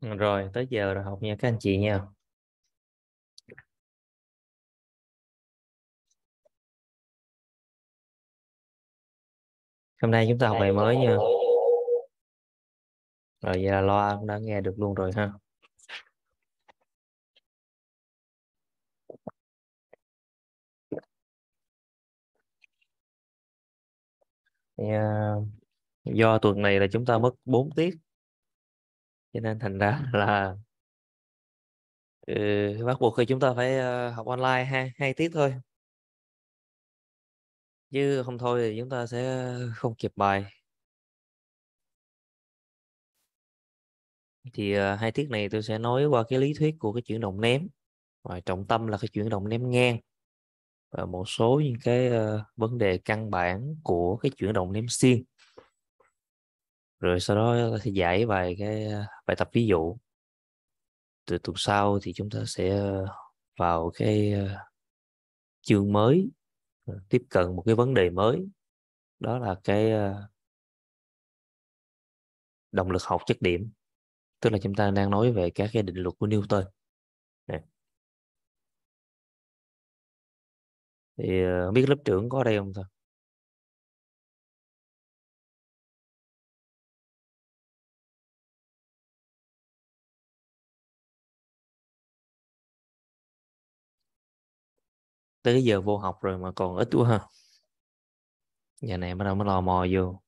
Rồi, tới giờ rồi học nha các anh chị nha. Hôm nay chúng ta học bài mới nha. Rồi vậy là loa cũng đã nghe được luôn rồi ha. Do tuần này là chúng ta mất 4 tiết cho nên thành ra là ừ, bắt buộc khi chúng ta phải uh, học online hai hai tiết thôi. Chứ không thôi thì chúng ta sẽ không kịp bài. Thì uh, hai tiết này tôi sẽ nói qua cái lý thuyết của cái chuyển động ném và trọng tâm là cái chuyển động ném ngang. Và một số những cái uh, vấn đề căn bản của cái chuyển động ném xiên rồi sau đó sẽ giải bài cái ờ, bài tập ví dụ. Từ tuần sau thì chúng ta sẽ ờ, vào cái ờ, chương mới tiếp cận một cái vấn đề mới. Đó là cái động lực học chất điểm. Tức là chúng ta đang nói về các cái định luật của Newton. Này. thì biết lớp trưởng có ở đây không thôi tới cái giờ vô học rồi mà còn ít quá ha. Giờ này bắt đầu mới lò mò vô.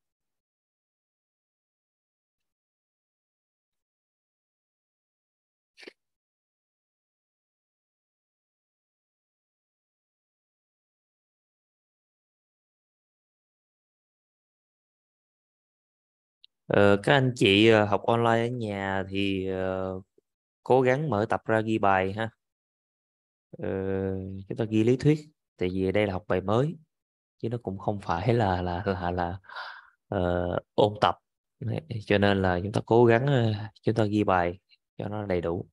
Ờ, các anh chị ờ, học online ở nhà thì uh, cố gắng mở tập ra ghi bài ha uh, chúng ta ghi lý thuyết tại vì đây là học bài mới chứ nó cũng không phải là là là là uh, ôn tập. Cho nên là chúng ta cố gắng uh, chúng ta ghi bài cho nó đầy đủ.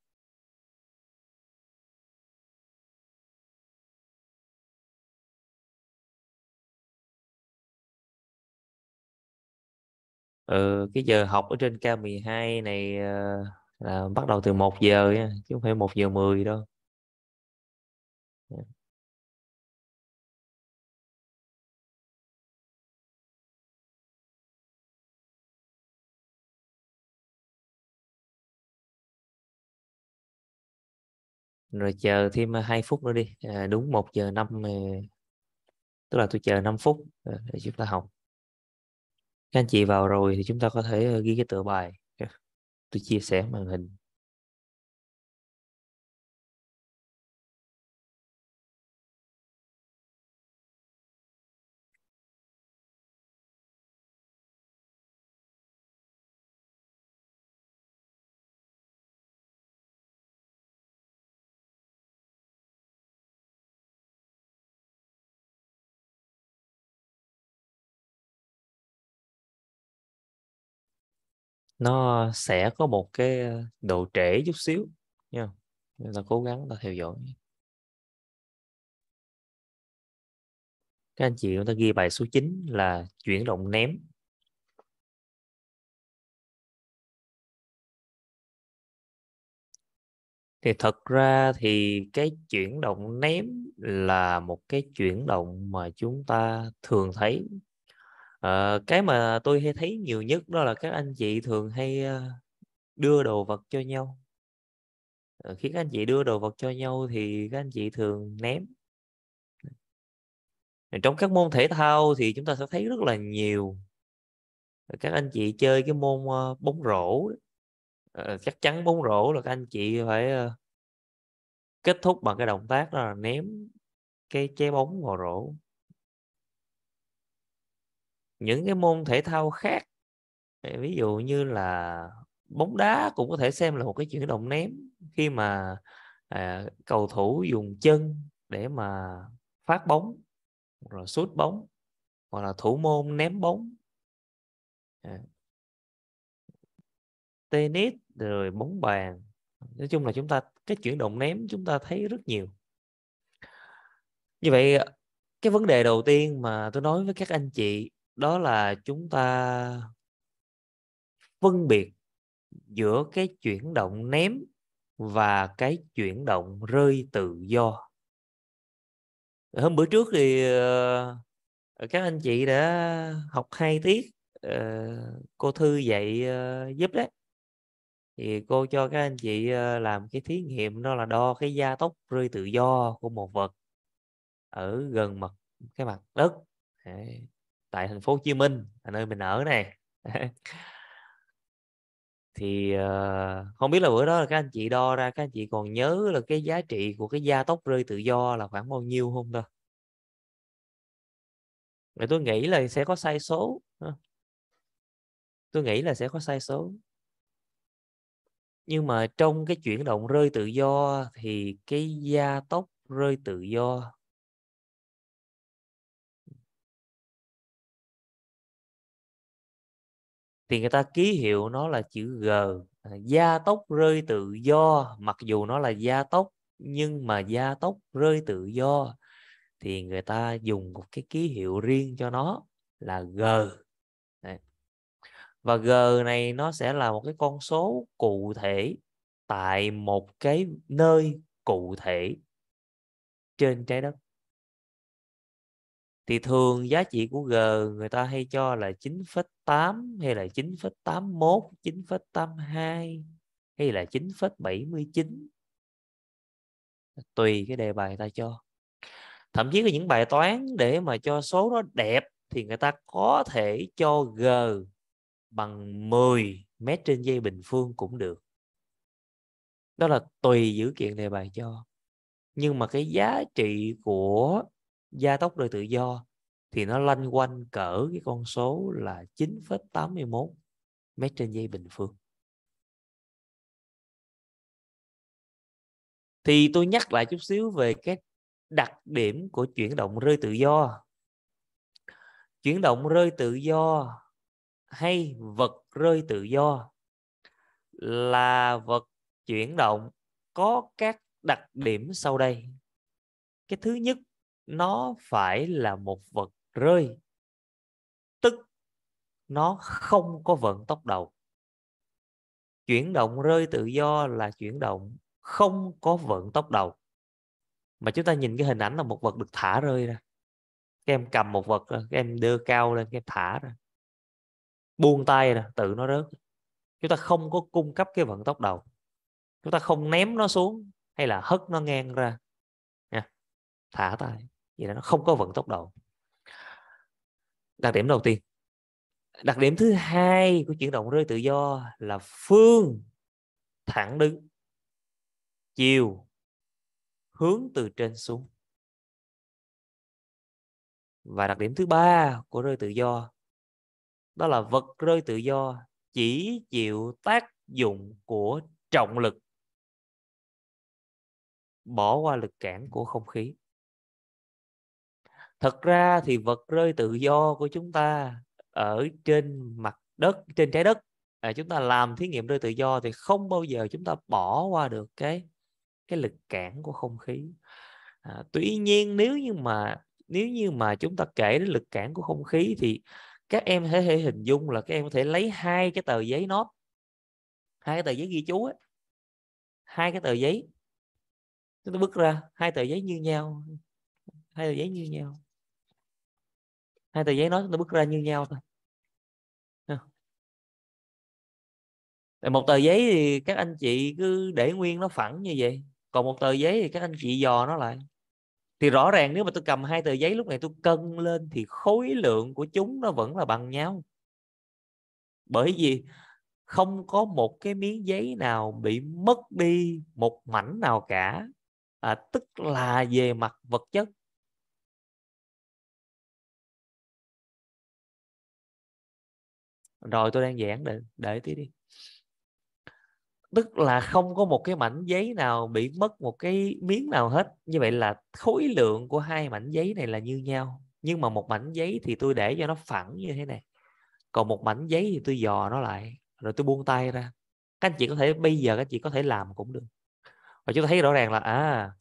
Ừ, cái giờ học ở trên K12 này uh, là bắt đầu từ 1 giờ chứ không phải 1 giờ 10 đâu rồi chờ thêm à, 2 phút nữa đi. À, đúng 1 giờ 5 à, tức là tôi chờ 5 phút à, để chúng ta học. Các anh chị vào rồi thì chúng ta có thể ghi cái tựa bài. Tôi chia sẻ màn hình. Nó sẽ có một cái ờ, độ trễ chút xíu nha. Nên là cố gắng ta theo dõi. Các anh chị chúng ta ghi bài số 9 là chuyển động ném. Thì thật ra thì cái chuyển động ném là một cái chuyển động mà chúng ta thường thấy à, cái mà tôi hay thấy nhiều nhất đó là các anh chị thường hay ờ, đưa đồ vật cho nhau. À, khi các anh chị đưa đồ vật cho nhau thì các anh chị thường ném. Trong các môn thể thao thì chúng ta sẽ thấy rất là nhiều. Các anh chị chơi cái môn bóng rổ à, chắc chắn bóng rổ là các anh chị phải kết thúc bằng cái động tác đó là ném cái trái bóng vào rổ những cái môn thể thao khác. Ví dụ như là bóng đá cũng có thể xem là một cái chuyển động ném khi mà à, cầu thủ dùng chân để mà phát bóng rồi sút bóng hoặc là thủ môn ném bóng. À. tennis rồi bóng bàn nói chung là chúng ta cái chuyển động ném chúng ta thấy rất nhiều. Như vậy cái vấn đề đầu tiên mà tôi nói với các anh chị đó là chúng ta phân biệt giữa cái chuyển động ném và cái chuyển động rơi tự do. Hôm bữa trước thì ờ, các anh chị đã học hai tiết ờ, cô thư dạy ờ, giúp đấy. Thì cô cho các anh chị làm cái thí nghiệm đó là đo cái gia tốc rơi tự do của một vật ở gần mặt, cái mặt đất. Đấy tại thành phố Hồ Chí Minh là nơi mình ở này thì uh, không biết là bữa đó là các anh chị đo ra các anh chị còn nhớ là cái giá trị của cái gia tốc rơi tự do là khoảng bao nhiêu không ta? Rồi tôi nghĩ là sẽ có sai số tôi nghĩ là sẽ có sai số. Nhưng mà trong cái chuyển động rơi tự do thì cái gia tốc rơi tự do thì người ta ký hiệu nó là chữ G. À, gia tốc rơi tự do. Mặc dù nó là gia tốc, nhưng mà gia tốc rơi tự do. Thì người ta dùng một cái ký hiệu riêng cho nó là G. Đấy. và G này nó sẽ là một cái con số cụ thể tại một cái nơi cụ thể trên trái đất thì thường giá trị của G người ta hay cho là 9,8 hay là 9,81, 9,82 hay là 9,79 tùy cái đề bài người ta cho. Thậm chí có những bài toán để mà cho số đó đẹp thì người ta có thể cho G bằng 10 mét trên dây bình phương cũng được. Đó là tùy dữ kiện đề bài cho. Nhưng mà cái giá trị của gia tốc rơi tự do thì nó lanh quanh cỡ cái con số là 9,81 mét trên giây bình phương. Thì tôi nhắc lại chút xíu về cái đặc điểm của chuyển động rơi tự do. Chuyển động rơi tự do hay vật rơi tự do là vật chuyển động có các đặc điểm sau đây. Cái thứ nhất nó phải là một vật rơi. Tức, nó không có vận tốc đầu chuyển động rơi tự do là chuyển động không có vận tốc đầu mà chúng ta nhìn cái hình ảnh là một vật được thả rơi ra. Các em cầm một vật các em đưa cao lên, các em thả ra. Buông tay ra, tự nó rớt. Chúng ta không có cung cấp cái vận tốc đầu chúng ta không ném nó xuống hay là hất nó ngang ra. Nha, thả tay vậy là nó không có vận tốc độ. Đặc điểm đầu tiên. Đặc điểm thứ hai của chuyển động rơi tự do là phương thẳng đứng, chiều hướng từ trên xuống. Và đặc điểm thứ ba của rơi tự do, đó là vật rơi tự do chỉ chịu tác dụng của trọng lực, bỏ qua lực cản của không khí thật ra thì vật rơi tự do của chúng ta ở trên mặt đất trên trái đất à, chúng ta làm thí nghiệm rơi tự do thì không bao giờ chúng ta bỏ qua được cái cái lực cản của không khí à, tuy nhiên nếu như mà nếu như mà chúng ta kể đến lực cản của không khí thì các em có thể hình dung là các em có thể lấy hai cái tờ giấy nốt hai cái tờ giấy ghi chú ấy. hai cái tờ giấy chúng ta bước ra hai tờ giấy như nhau hai tờ giấy như nhau hai tờ giấy nói nó bước ra như nhau thôi. Một tờ giấy thì các anh chị cứ để nguyên nó phẳng như vậy. Còn một tờ giấy thì các anh chị dò nó lại. Thì rõ ràng nếu mà tôi cầm hai tờ giấy lúc này tôi cân lên thì khối lượng của chúng nó vẫn là bằng nhau. Bởi vì không có một cái miếng giấy nào bị mất đi một mảnh nào cả. À, tức là về mặt vật chất. Rồi tôi đang giảng để để tí đi. Tức là không có một cái mảnh giấy nào bị mất một cái miếng nào hết. Như vậy là khối lượng của hai mảnh giấy này là như nhau. Nhưng mà một mảnh giấy thì tôi để cho nó phẳng như thế này. Còn một mảnh giấy thì tôi dò nó lại, rồi tôi buông tay ra. Các anh chị có thể, bây giờ các anh chị có thể làm cũng được. Và chúng ta thấy rõ ràng là à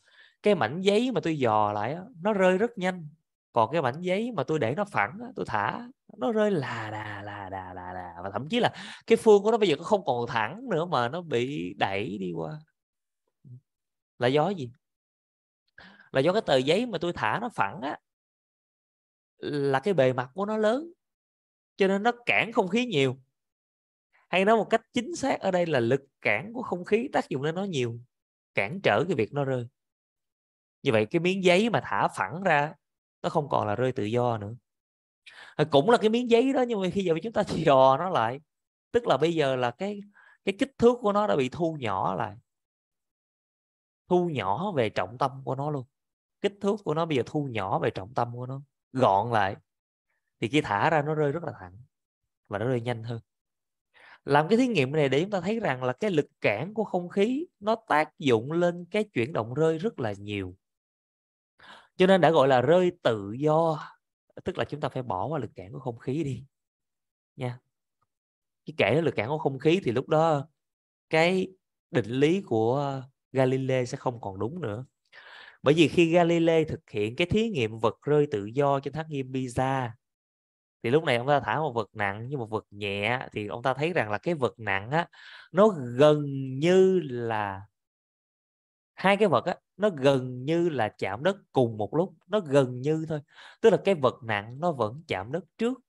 cái mảnh giấy mà tôi dò lại nó rơi rất nhanh còn cái mảnh giấy mà tôi để nó phẳng tôi thả, nó rơi là đà là đà là đà và thậm chí là cái phương của nó bây giờ nó không còn thẳng nữa mà nó bị đẩy đi qua. Là do gì? Là do cái tờ giấy mà tôi thả nó phẳng á, là cái bề mặt của nó lớn, cho nên nó cản không khí nhiều. Hay nói một cách chính xác, ở đây là lực cản của không khí tác dụng lên nó nhiều, cản trở cái việc nó rơi. Như vậy cái miếng giấy mà thả phẳng ra nó không còn là rơi tự do nữa. Ờ, cũng là cái miếng giấy đó, nhưng mà khi giờ chúng ta dò nó lại. Tức là bây giờ là cái cái kích thước của nó đã bị thu nhỏ lại. Thu nhỏ về trọng tâm của nó luôn. Kích thước của nó bây giờ thu nhỏ về trọng tâm của nó. Gọn lại. Thì khi thả ra nó rơi rất là thẳng và nó rơi nhanh hơn. Làm cái thí nghiệm này để chúng ta thấy rằng là cái lực cản của không khí nó tác dụng lên cái chuyển động rơi rất là nhiều cho nên đã gọi là rơi tự do. Tức là chúng ta phải bỏ qua lực cản của không khí đi. Nha. Cái kể lực cản của không khí thì lúc đó cái định lý của Galilei sẽ không còn đúng nữa. Bởi vì khi Galilei thực hiện cái thí nghiệm vật rơi tự do trên tháp nghiêm Pisa, thì lúc này ông ta thả một vật nặng như một vật nhẹ thì ông ta thấy rằng là cái vật nặng á, nó gần như là hai cái vật á nó gần như là chạm đất cùng một lúc nó gần như thôi. Tức là cái vật nặng nó vẫn chạm đất trước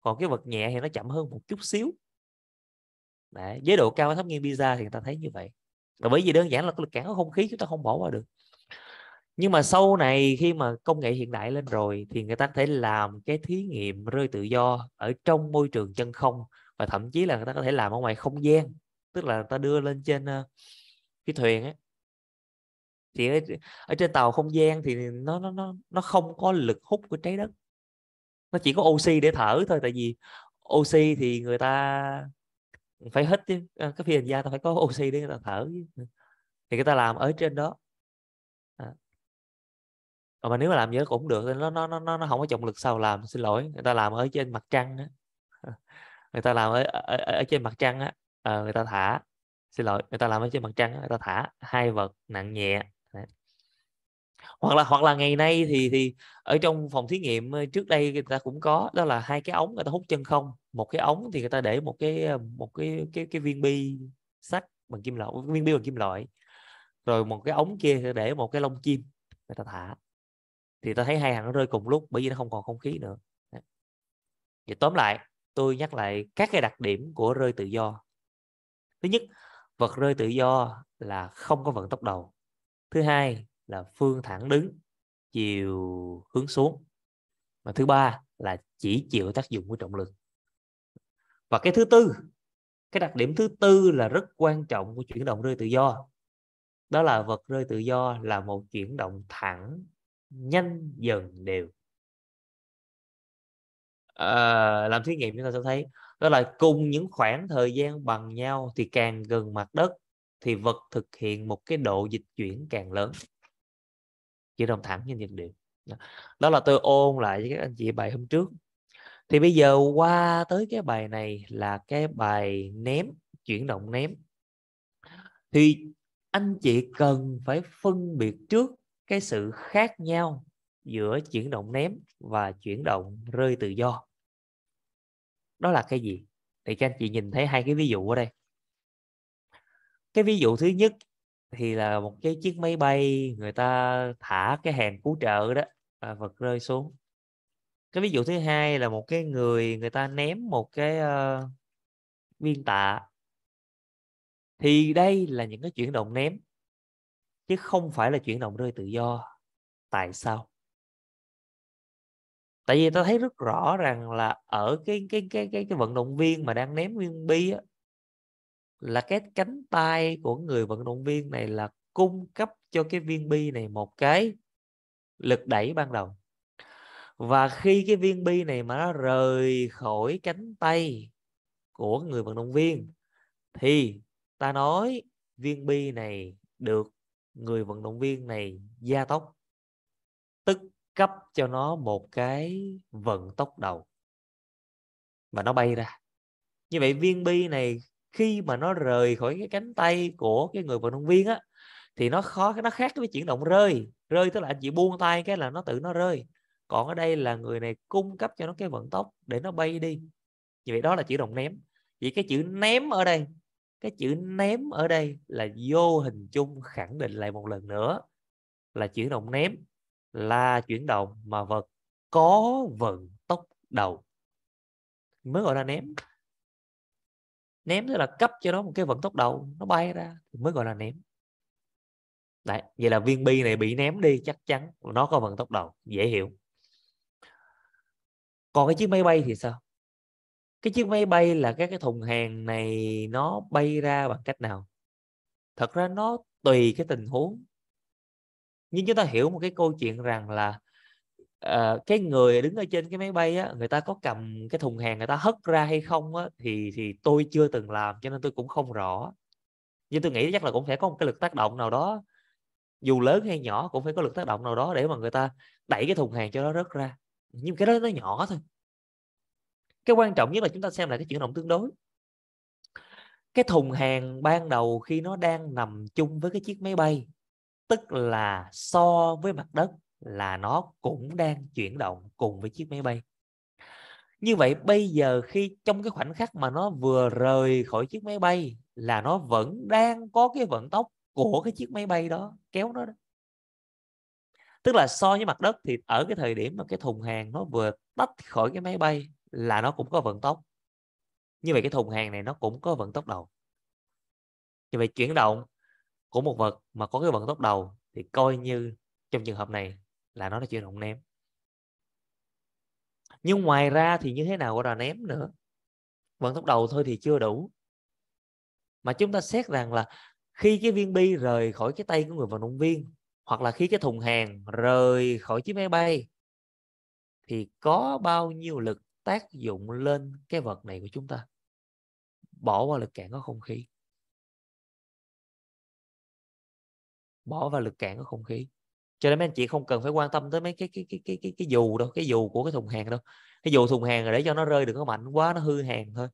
còn cái vật nhẹ thì nó chậm hơn một chút xíu. Đấy, với độ cao thấp nghiêng pizza thì người ta thấy như vậy. Là bởi vì đơn giản là cái lực cản của không khí chúng ta không bỏ qua được. Nhưng mà sau này khi mà công nghệ hiện đại lên rồi thì người ta có thể làm cái thí nghiệm rơi tự do ở trong môi trường chân không và thậm chí là người ta có thể làm ở ngoài không gian. Tức là người ta đưa lên trên ờ, cái thuyền ấy thì ở, ở trên tàu không gian thì nó nó nó nó không có lực hút của trái đất. Nó chỉ có oxy để thở thôi tại vì oxy thì người ta phải hít chứ. À, cái phi hành gia ta phải có oxy để người ta thở thì người ta làm ở trên đó. À. mà nếu mà làm gì đó cũng được nó nó nó nó không có trọng lực sao làm xin lỗi. Người ta làm ở trên mặt trăng đó. người ta làm ở, ở, ở trên mặt trăng á. À, người ta thả. Xin lỗi người ta làm ở trên mặt trăng người ta thả. Hai vật nặng nhẹ hoặc là hoặc là ngày nay thì thì ở trong phòng thí nghiệm ờ, trước đây người ta cũng có, đó là hai cái ống người ta hút chân không. Một cái ống thì người ta để một cái ờ, một cái cái cái viên bi sắt bằng kim loại, viên bi bằng kim loại. Rồi một cái ống kia để một cái lông chim, người ta thả. Thì ta thấy hai hàng nó rơi cùng lúc bởi vì nó không còn không khí nữa. Vậy tóm lại, tôi nhắc lại các cái đặc điểm của rơi tự do. Thứ nhất, vật rơi tự do là không có vận tốc đầu. Thứ hai là phương thẳng đứng chiều hướng xuống. Và thứ ba là chỉ chịu tác dụng của trọng lực. Và cái thứ tư cái đặc điểm thứ tư là rất quan trọng của chuyển động rơi tự do. Đó là vật rơi tự do là một chuyển động thẳng nhanh dần đều. À, làm thí nghiệm chúng ta sẽ thấy đó là cùng những khoảng thời gian bằng nhau thì càng gần mặt đất thì vật thực hiện một cái độ dịch chuyển càng lớn chuyển động thẳng như nhiệt điện đó. Là tôi ôn lại với các anh chị bài hôm trước. Thì bây giờ qua tới cái bài này là cái bài ném, chuyển động ném. Thì anh chị cần phải phân biệt trước cái sự khác nhau giữa chuyển động ném và chuyển động rơi tự do. Đó là cái gì? Thì các anh chị nhìn thấy hai cái ví dụ ở đây. Cái ví dụ thứ nhất thì là một cái chiếc máy bay người ta thả cái hàng cứu trợ đó à, vật rơi xuống. Cái ví dụ thứ hai là một cái người người ta ném một cái uh, viên tạ. Thì đây là những cái chuyển động ném chứ không phải là chuyển động rơi tự do. Tại sao? Tại vì ta thấy rất rõ rằng là ở cái cái cái cái cái vận động viên mà đang ném viên bi á, là cái cánh tay của người vận động viên này là cung cấp cho cái viên bi này một cái lực đẩy ban đầu. Và khi cái viên bi này mà nó rời khỏi cánh tay của người vận động viên, thì ta nói viên bi này được người vận động viên này gia tốc, tức cấp cho nó một cái vận tốc đầu. Và nó bay ra. Như vậy viên bi này khi mà nó rời khỏi cái cánh tay của cái người vận động viên á, thì nó khó, nó khác với chuyển động rơi. Rơi tức là anh chị buông tay cái là nó tự nó rơi. Còn ở đây là người này cung cấp cho nó cái vận tốc để nó bay đi. Như vậy đó là chữ động ném. Vậy cái chữ ném ở đây, cái chữ ném ở đây là vô hình chung khẳng định lại một lần nữa là chuyển động ném là chuyển động mà vật có vận tốc đầu. Mới gọi là ném ném tức là cấp cho nó một cái vận tốc đầu nó bay ra thì mới gọi là ném. Đấy, vậy là viên bi này bị ném đi chắc chắn nó có vận tốc đầu dễ hiểu. Còn cái chiếc máy bay thì sao? Cái chiếc máy bay là các cái thùng hàng này nó bay ra bằng cách nào? Thật ra nó tùy cái tình huống. Nhưng chúng ta hiểu một cái câu chuyện rằng là uh, cái người đứng ở trên cái máy bay á người ta có cầm cái thùng hàng người ta hất ra hay không á thì thì tôi chưa từng làm cho nên tôi cũng không rõ. Nhưng tôi nghĩ chắc là cũng sẽ có một cái lực tác động nào đó dù lớn hay nhỏ cũng phải có lực tác động nào đó để mà người ta đẩy cái thùng hàng cho nó rớt ra. Nhưng cái đó nó nhỏ thôi. Cái quan trọng nhất là chúng ta xem lại cái chuyển động tương đối. Cái thùng hàng ban đầu khi nó đang nằm chung với cái chiếc máy bay tức là so với mặt đất là nó cũng đang chuyển động cùng với chiếc máy bay. Như vậy bây giờ khi trong cái khoảnh khắc mà nó vừa rời khỏi chiếc máy bay là nó vẫn đang có cái vận tốc của cái chiếc máy bay đó, kéo nó đó. Tức là so với mặt đất thì ở cái thời điểm mà cái thùng hàng nó vừa tách khỏi cái máy bay là nó cũng có vận tốc. Như vậy cái thùng hàng này nó cũng có vận tốc đầu. Như vậy chuyển động của một vật mà có cái vận tốc đầu thì coi như trong trường hợp này là nó là chuyển động ném. Nhưng ngoài ra thì như thế nào gọi là ném nữa? Vận tốc đầu thôi thì chưa đủ. Mà chúng ta xét rằng là khi cái viên bi rời khỏi cái tay của người vận động viên, hoặc là khi cái thùng hàng rời khỏi chiếc máy bay, thì có bao nhiêu lực tác dụng lên cái vật này của chúng ta? Bỏ qua lực cản có không khí. Bỏ vào lực cản của không khí cho nên mấy anh chị không cần phải quan tâm tới mấy cái cái cái cái cái cái dù đâu, cái dù của cái thùng hàng đâu. Cái dù thùng hàng là để cho nó rơi đừng có mạnh quá, nó hư hàng thôi.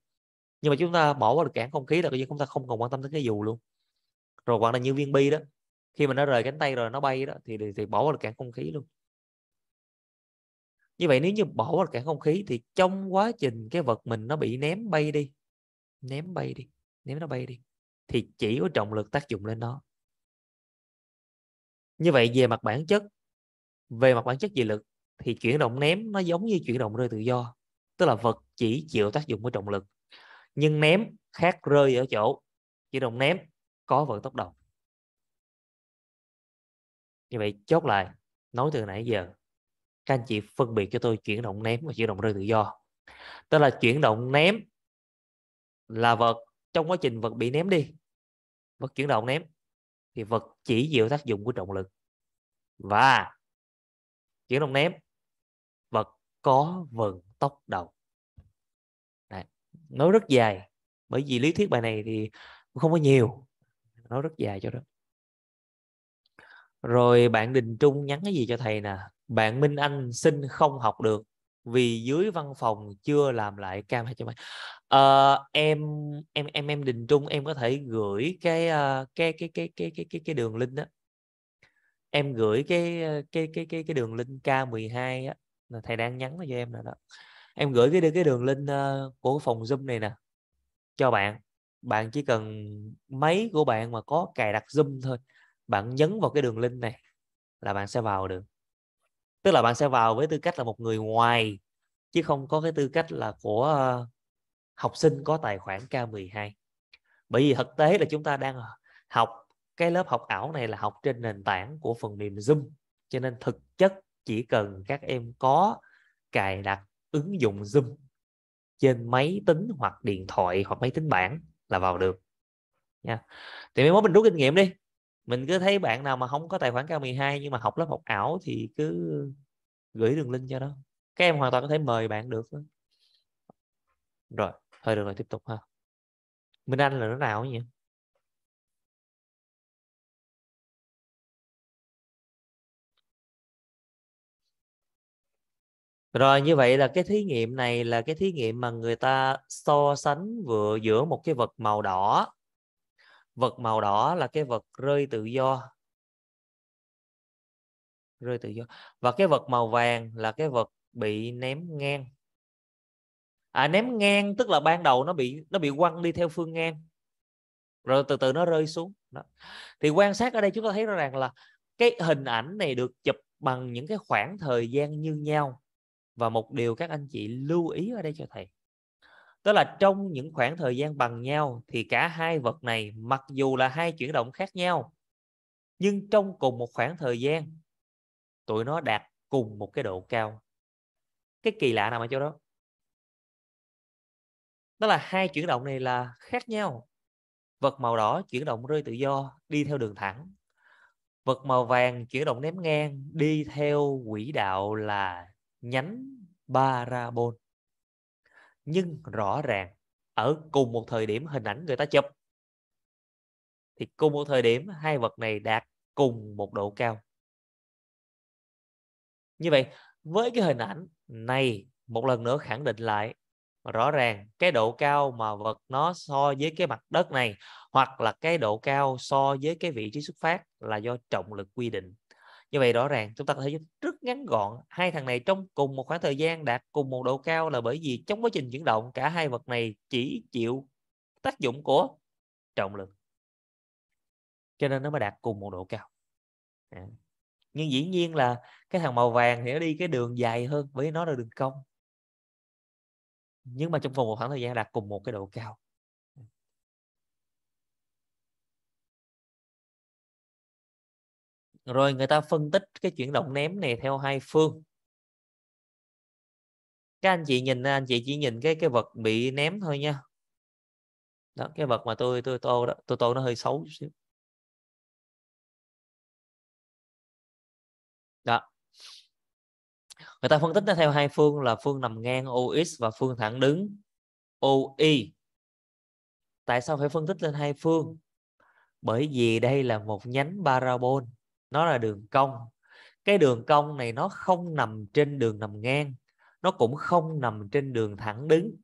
Nhưng mà chúng ta bỏ qua được cản không khí là coi như chúng ta không còn quan tâm tới cái dù luôn. Rồi hoặc là như viên bi đó, khi mà nó rời cánh tay rồi nó bay đó, thì thì bỏ qua được cản không khí luôn. Như vậy nếu như bỏ vào cản không khí thì trong quá trình cái vật mình nó bị ném bay đi, ném bay đi, ném nó bay đi, thì chỉ có trọng lực tác dụng lên nó như vậy về mặt bản chất, về mặt bản chất về lực, thì chuyển động ném nó giống như chuyển động rơi tự do, tức là vật chỉ chịu tác dụng của trọng lực. Nhưng ném khác rơi ở chỗ chuyển động ném có vận tốc đầu. Như vậy chốt lại, nói từ nãy giờ, các anh chị phân biệt cho tôi chuyển động ném và chuyển động rơi tự do. Tức là chuyển động ném là vật trong quá trình vật bị ném đi. Vật chuyển động ném thì vật chỉ chịu tác dụng của trọng lực. Và chuyển động ném, vật có vận tốc đầu. Đấy. nói rất dài, bởi vì lý thuyết bài này thì không có nhiều, nói rất dài cho đó. Rồi bạn Đình Trung nhắn cái gì cho thầy nè? Bạn Minh Anh xin không học được vì dưới văn phòng chưa làm lại cam hay cho uh, ờ, em em em em Đình Trung em có thể gửi cái uh, cái cái cái cái cái cái cái đường link đó. Em gửi cái ờ, cái cái cái cái đường link K12 á là thầy đang nhắn cho em rồi đó. Em gửi cái cái đường link uh, của phòng zoom này nè cho bạn. Bạn chỉ cần máy của bạn mà có cài đặt zoom thôi bạn nhấn vào cái đường link này là bạn sẽ vào được tức là bạn sẽ vào với tư cách là một người ngoài, chứ không có cái tư cách là của ờ, học sinh có tài khoản K12 bởi vì thực tế là chúng ta đang học, cái lớp học ảo này là học trên nền tảng của phần mềm Zoom. Cho nên thực chất chỉ cần các em có cài đặt ứng dụng Zoom trên máy tính hoặc điện thoại hoặc máy tính bảng là vào được, nha. Thì mấy mốt mình rút kinh nghiệm đi mình cứ thấy bạn nào mà không có tài khoản K12 nhưng mà học lớp học ảo thì cứ gửi đường link cho đó các em hoàn toàn có thể mời bạn được đó. rồi, thôi được rồi, tiếp tục ha Minh Anh là nó nào nhỉ Rồi, như vậy là cái thí nghiệm này là cái thí nghiệm mà người ta so sánh vừa giữa một cái vật màu đỏ. Vật màu đỏ là cái vật rơi tự do. rơi tự do. Và cái vật màu vàng là cái vật bị ném ngang. À ném ngang tức là ban đầu nó bị nó bị quăng đi theo phương ngang. Rồi từ từ nó rơi xuống. Đó. thì quan sát ở đây chúng ta thấy rõ ràng là cái hình ảnh này được chụp bằng những cái khoảng thời gian như nhau. Và một điều các anh chị lưu ý ở đây cho thầy tức là trong những khoảng thời gian bằng nhau thì cả hai vật này mặc dù là hai chuyển động khác nhau, nhưng trong cùng một khoảng thời gian, tụi nó đạt cùng một cái độ cao. Cái kỳ lạ nào ở chỗ đó. Đó là hai chuyển động này là khác nhau. Vật màu đỏ chuyển động rơi tự do, đi theo đường thẳng. Vật màu vàng chuyển động ném ngang, đi theo quỹ đạo là nhánh parabol nhưng rõ ràng, ở cùng một thời điểm hình ảnh người ta chụp. Thì cùng một thời điểm, hai vật này đạt cùng một độ cao. Như vậy, với cái hình ảnh này, một lần nữa khẳng định lại, rõ ràng cái độ cao mà vật nó so với cái mặt đất này, hoặc là cái độ cao so với cái vị trí xuất phát là do trọng lực quy định như vậy rõ ràng, chúng ta có thể rất ngắn gọn hai thằng này trong cùng một khoảng thời gian đạt cùng một độ cao là bởi vì trong quá trình chuyển động, cả hai vật này chỉ chịu tác dụng của trọng lực. Cho nên nó mới đạt cùng một độ cao. À. nhưng dĩ nhiên là cái thằng màu vàng thì nó đi cái đường dài hơn với nó là đường cong. Nhưng mà trong cùng một khoảng thời gian đạt cùng một cái độ cao. Rồi người ta phân tích cái chuyển động ném này theo hai phương. Các anh chị nhìn, anh chị chỉ nhìn cái cái vật bị ném thôi nha. Đó, cái vật mà tôi tôi tô đó, tôi tô nó hơi xấu chút xíu. Đó. Người ta phân tích nó theo hai phương là phương nằm ngang OX và phương thẳng đứng. OY tại sao phải phân tích lên hai phương? Bởi vì đây là một nhánh parabol nó là đường cong. Cái đường cong này nó không nằm trên đường nằm ngang nó cũng không nằm trên đường thẳng đứng.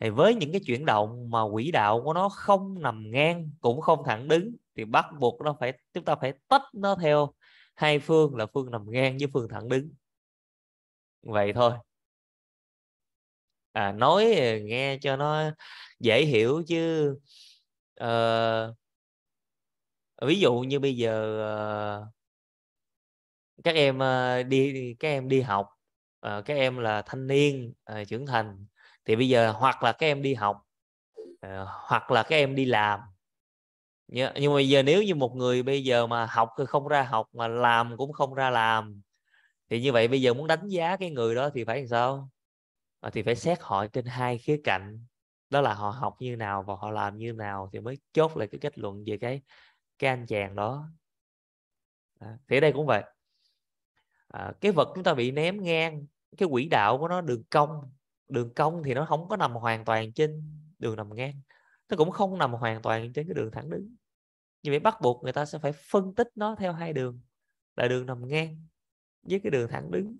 Thì với những cái chuyển động mà quỹ đạo của nó không nằm ngang cũng không thẳng đứng thì bắt buộc nó phải chúng ta phải tách nó theo hai phương là phương nằm ngang với phương thẳng đứng. Vậy thôi. À, nói ờ, nghe cho nó dễ hiểu chứ uh, ví dụ như bây giờ ờ, các em ờ, đi các em đi học ờ, các em là thanh niên trưởng thành thì bây giờ hoặc là các em đi học hoặc là các em đi làm. Nhưng, nhưng mà giờ nếu như một người bây giờ mà học thì không ra học mà làm cũng không ra làm thì như vậy bây giờ muốn đánh giá cái người đó thì phải làm sao? À, thì phải xét họ trên hai khía cạnh đó là họ học như nào và họ làm như nào thì mới chốt lại cái kết luận về cái cái anh chàng đó. À, thì ở đây cũng vậy. À, cái vật chúng ta bị ném ngang cái quỹ đạo của nó đường cong đường cong thì nó không có nằm hoàn toàn trên đường nằm ngang nó cũng không nằm hoàn toàn trên cái đường thẳng đứng. Như vậy bắt buộc người ta sẽ phải phân tích nó theo hai đường là đường nằm ngang với cái đường thẳng đứng.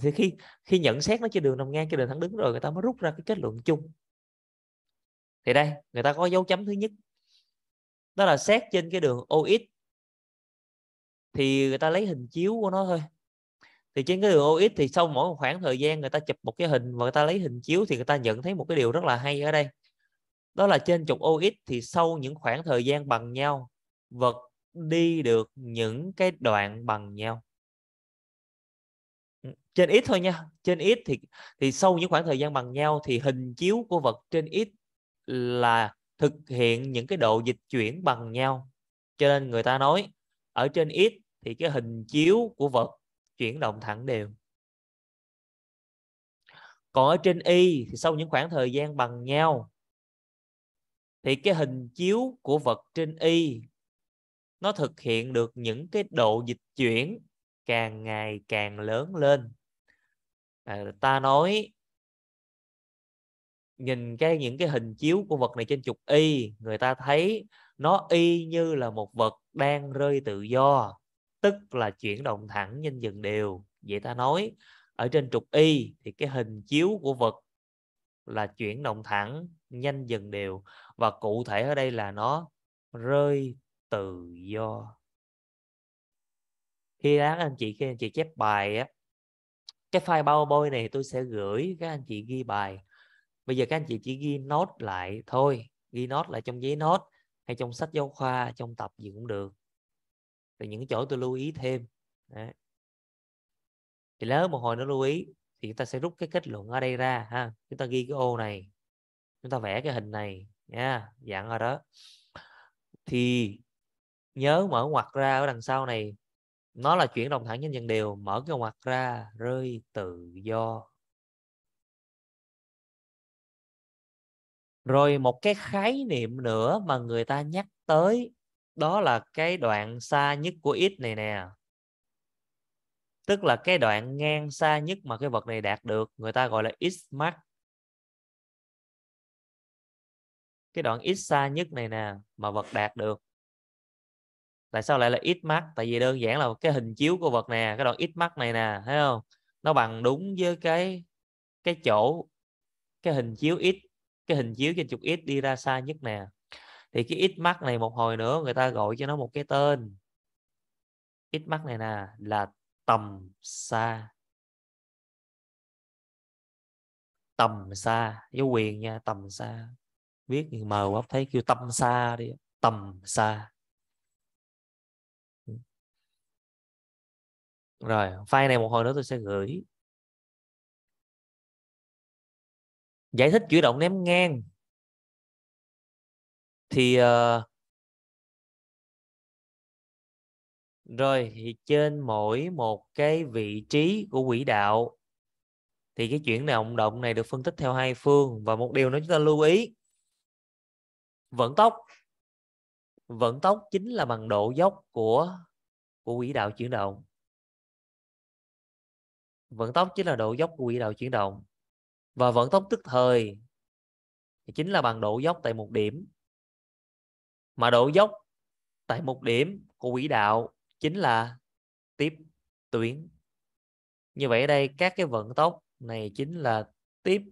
Thì khi khi nhận xét nó trên đường nằm ngang trên đường thẳng đứng rồi người ta mới rút ra cái kết luận chung. Thì đây người ta có dấu chấm thứ nhất đó là xét trên cái đường OX thì người ta lấy hình chiếu của nó thôi. Thì trên cái đường OX thì sau mỗi một khoảng thời gian người ta chụp một cái hình và người ta lấy hình chiếu thì người ta nhận thấy một cái điều rất là hay ở đây. Đó là trên trục OX thì sau những khoảng thời gian bằng nhau, vật đi được những cái đoạn bằng nhau. Ừ, trên ít thôi nha. Trên ít thì thì sau những khoảng thời gian bằng nhau thì hình chiếu của vật trên ít là thực hiện những cái độ dịch chuyển bằng nhau. Cho nên người ta nói ở trên x thì cái hình chiếu của vật chuyển động thẳng đều. Còn ở trên y thì sau những khoảng thời gian bằng nhau thì cái hình chiếu của vật trên y nó thực hiện được những cái độ dịch chuyển càng ngày càng lớn lên. À, ta nói nhìn cái, những cái hình chiếu của vật này trên trục y, người ta thấy nó y như là một vật đang rơi tự do, tức là chuyển động thẳng nhanh dần đều. Vậy ta nói, ở trên trục y thì cái hình chiếu của vật là chuyển động thẳng nhanh dần đều, và cụ thể ở đây là nó rơi tự do. Khi các anh chị, khi anh chị chép bài á, cái file bao bôi này tôi sẽ gửi, các anh chị ghi bài bây giờ các anh chị chỉ ghi nốt lại thôi, ghi nốt lại trong giấy nốt hay trong sách giáo khoa, trong tập gì cũng được. Từ những chỗ tôi lưu ý thêm. Đấy. thì nếu một hồi nó lưu ý thì chúng ta sẽ rút cái kết luận ở đây ra, ha. Chúng ta ghi cái ô này, chúng ta vẽ cái hình này, nha, dạng ở đó. Thì nhớ mở ngoặc ra ở đằng sau này. Nó là chuyển động thẳng nhân dần đều, mở cái ngoặc ra, rơi tự do. Rồi một cái khái niệm nữa mà người ta nhắc tới, đó là cái đoạn xa nhất của x này nè. Tức là cái đoạn ngang xa nhất mà cái vật này đạt được, người ta gọi là x max cái đoạn x xa nhất này nè mà vật đạt được. Tại sao lại là x max tại vì đơn giản là cái hình chiếu của vật nè, cái đoạn x max này nè, thấy không? Nó bằng đúng với cái cái chỗ, cái hình chiếu x cái hình chiếu trên trục x đi ra xa nhất nè. Thì cái x mắc này một hồi nữa người ta gọi cho nó một cái tên. X mắc này nè, là tầm xa. Tầm xa, dấu quyền nha, tầm xa. Viết mờ quá, thấy kêu tâm xa đi, tầm xa. Rồi, file này một hồi nữa tôi sẽ gửi. Giải thích chuyển động ném ngang. Thì uh, rồi thì trên mỗi một cái vị trí của quỹ đạo thì cái chuyển động động này được phân tích theo hai phương và một điều nữa chúng ta lưu ý. Vận tốc. Vận tốc chính là bằng độ dốc của của quỹ đạo chuyển động. Vận tốc chính là độ dốc của quỹ đạo chuyển động và vận tốc tức thời. Thì chính là bằng độ dốc tại một điểm. Mà độ dốc tại một điểm của quỹ đạo chính là tiếp tuyến. Như vậy ở đây, các cái vận tốc này chính là tiếp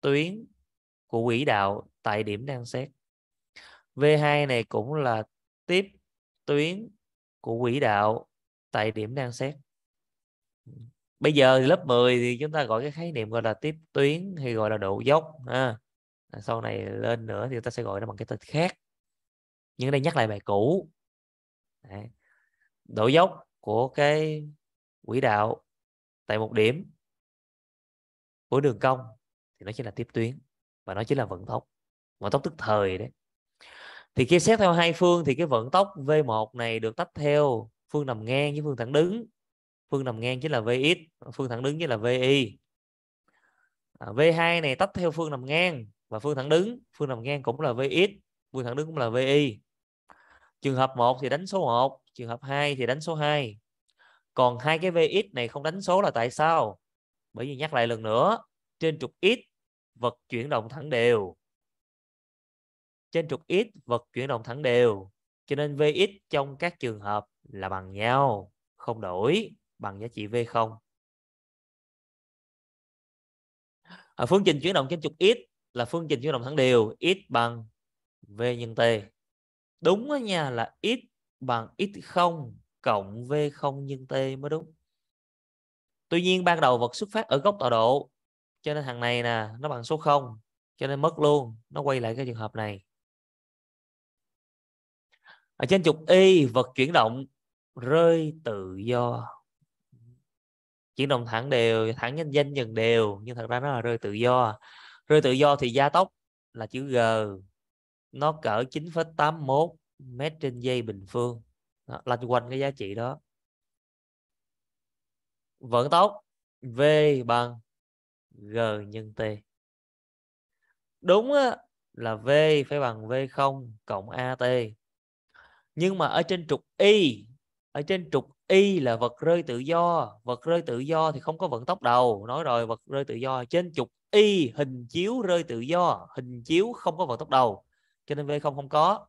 tuyến của quỹ đạo tại điểm đang xét. V2 này cũng là tiếp tuyến của quỹ đạo tại điểm đang xét bây giờ thì lớp 10 thì chúng ta gọi cái khái niệm gọi là tiếp tuyến hay gọi là độ dốc, ha. sau này lên nữa thì chúng ta sẽ gọi nó bằng cái tên khác nhưng đây nhắc lại bài cũ Đấy. độ dốc của cái quỹ đạo tại một điểm của đường cong thì nó chính là tiếp tuyến và nó chính là vận tốc vận tốc tức thời đấy thì khi xét theo hai phương thì cái vận tốc V1 này được tách theo phương nằm ngang với phương thẳng đứng phương nằm ngang chính là Vx phương thẳng đứng chính là Vi à, V2 này tách theo phương nằm ngang và phương thẳng đứng. Phương nằm ngang cũng là Vx phương thẳng đứng cũng là Vi trường hợp 1 thì đánh số 1 trường hợp 2 thì đánh số 2 còn hai cái Vx này không đánh số là tại sao? Bởi vì nhắc lại lần nữa trên trục x vật chuyển động thẳng đều. Trên trục x vật chuyển động thẳng đều. Cho nên Vx trong các trường hợp là bằng nhau không đổi bằng giá trị V0 À, phương trình chuyển động trên trục x là phương trình chuyển động thẳng đều x bằng V nhân T. Đúng đó nha là x bằng x0 cộng V0 nhân T mới đúng. Tuy nhiên ban đầu vật xuất phát ở góc tọa độ cho nên thằng này nè nó bằng số 0 cho nên mất luôn nó quay lại cái trường hợp này. Ở trên trục y vật chuyển động rơi tự do chuyển động thẳng đều thẳng nhanh danh dần đều nhưng thật ra nó là rơi tự do. Rơi tự do thì gia tốc là chữ g. Nó cỡ 9,81 mét trên giây bình phương. Đó, lanh quanh cái giá trị đó. Vận tốc v bằng g nhân t. Đúng á, là v phải bằng v0 cộng at nhưng mà ở trên trục y ở trên trục y là vật rơi tự do vật rơi tự do thì không có vận tốc đầu. Nói rồi vật rơi tự do trên trục y hình chiếu rơi tự do hình chiếu không có vận tốc đầu. Cho nên v không không có.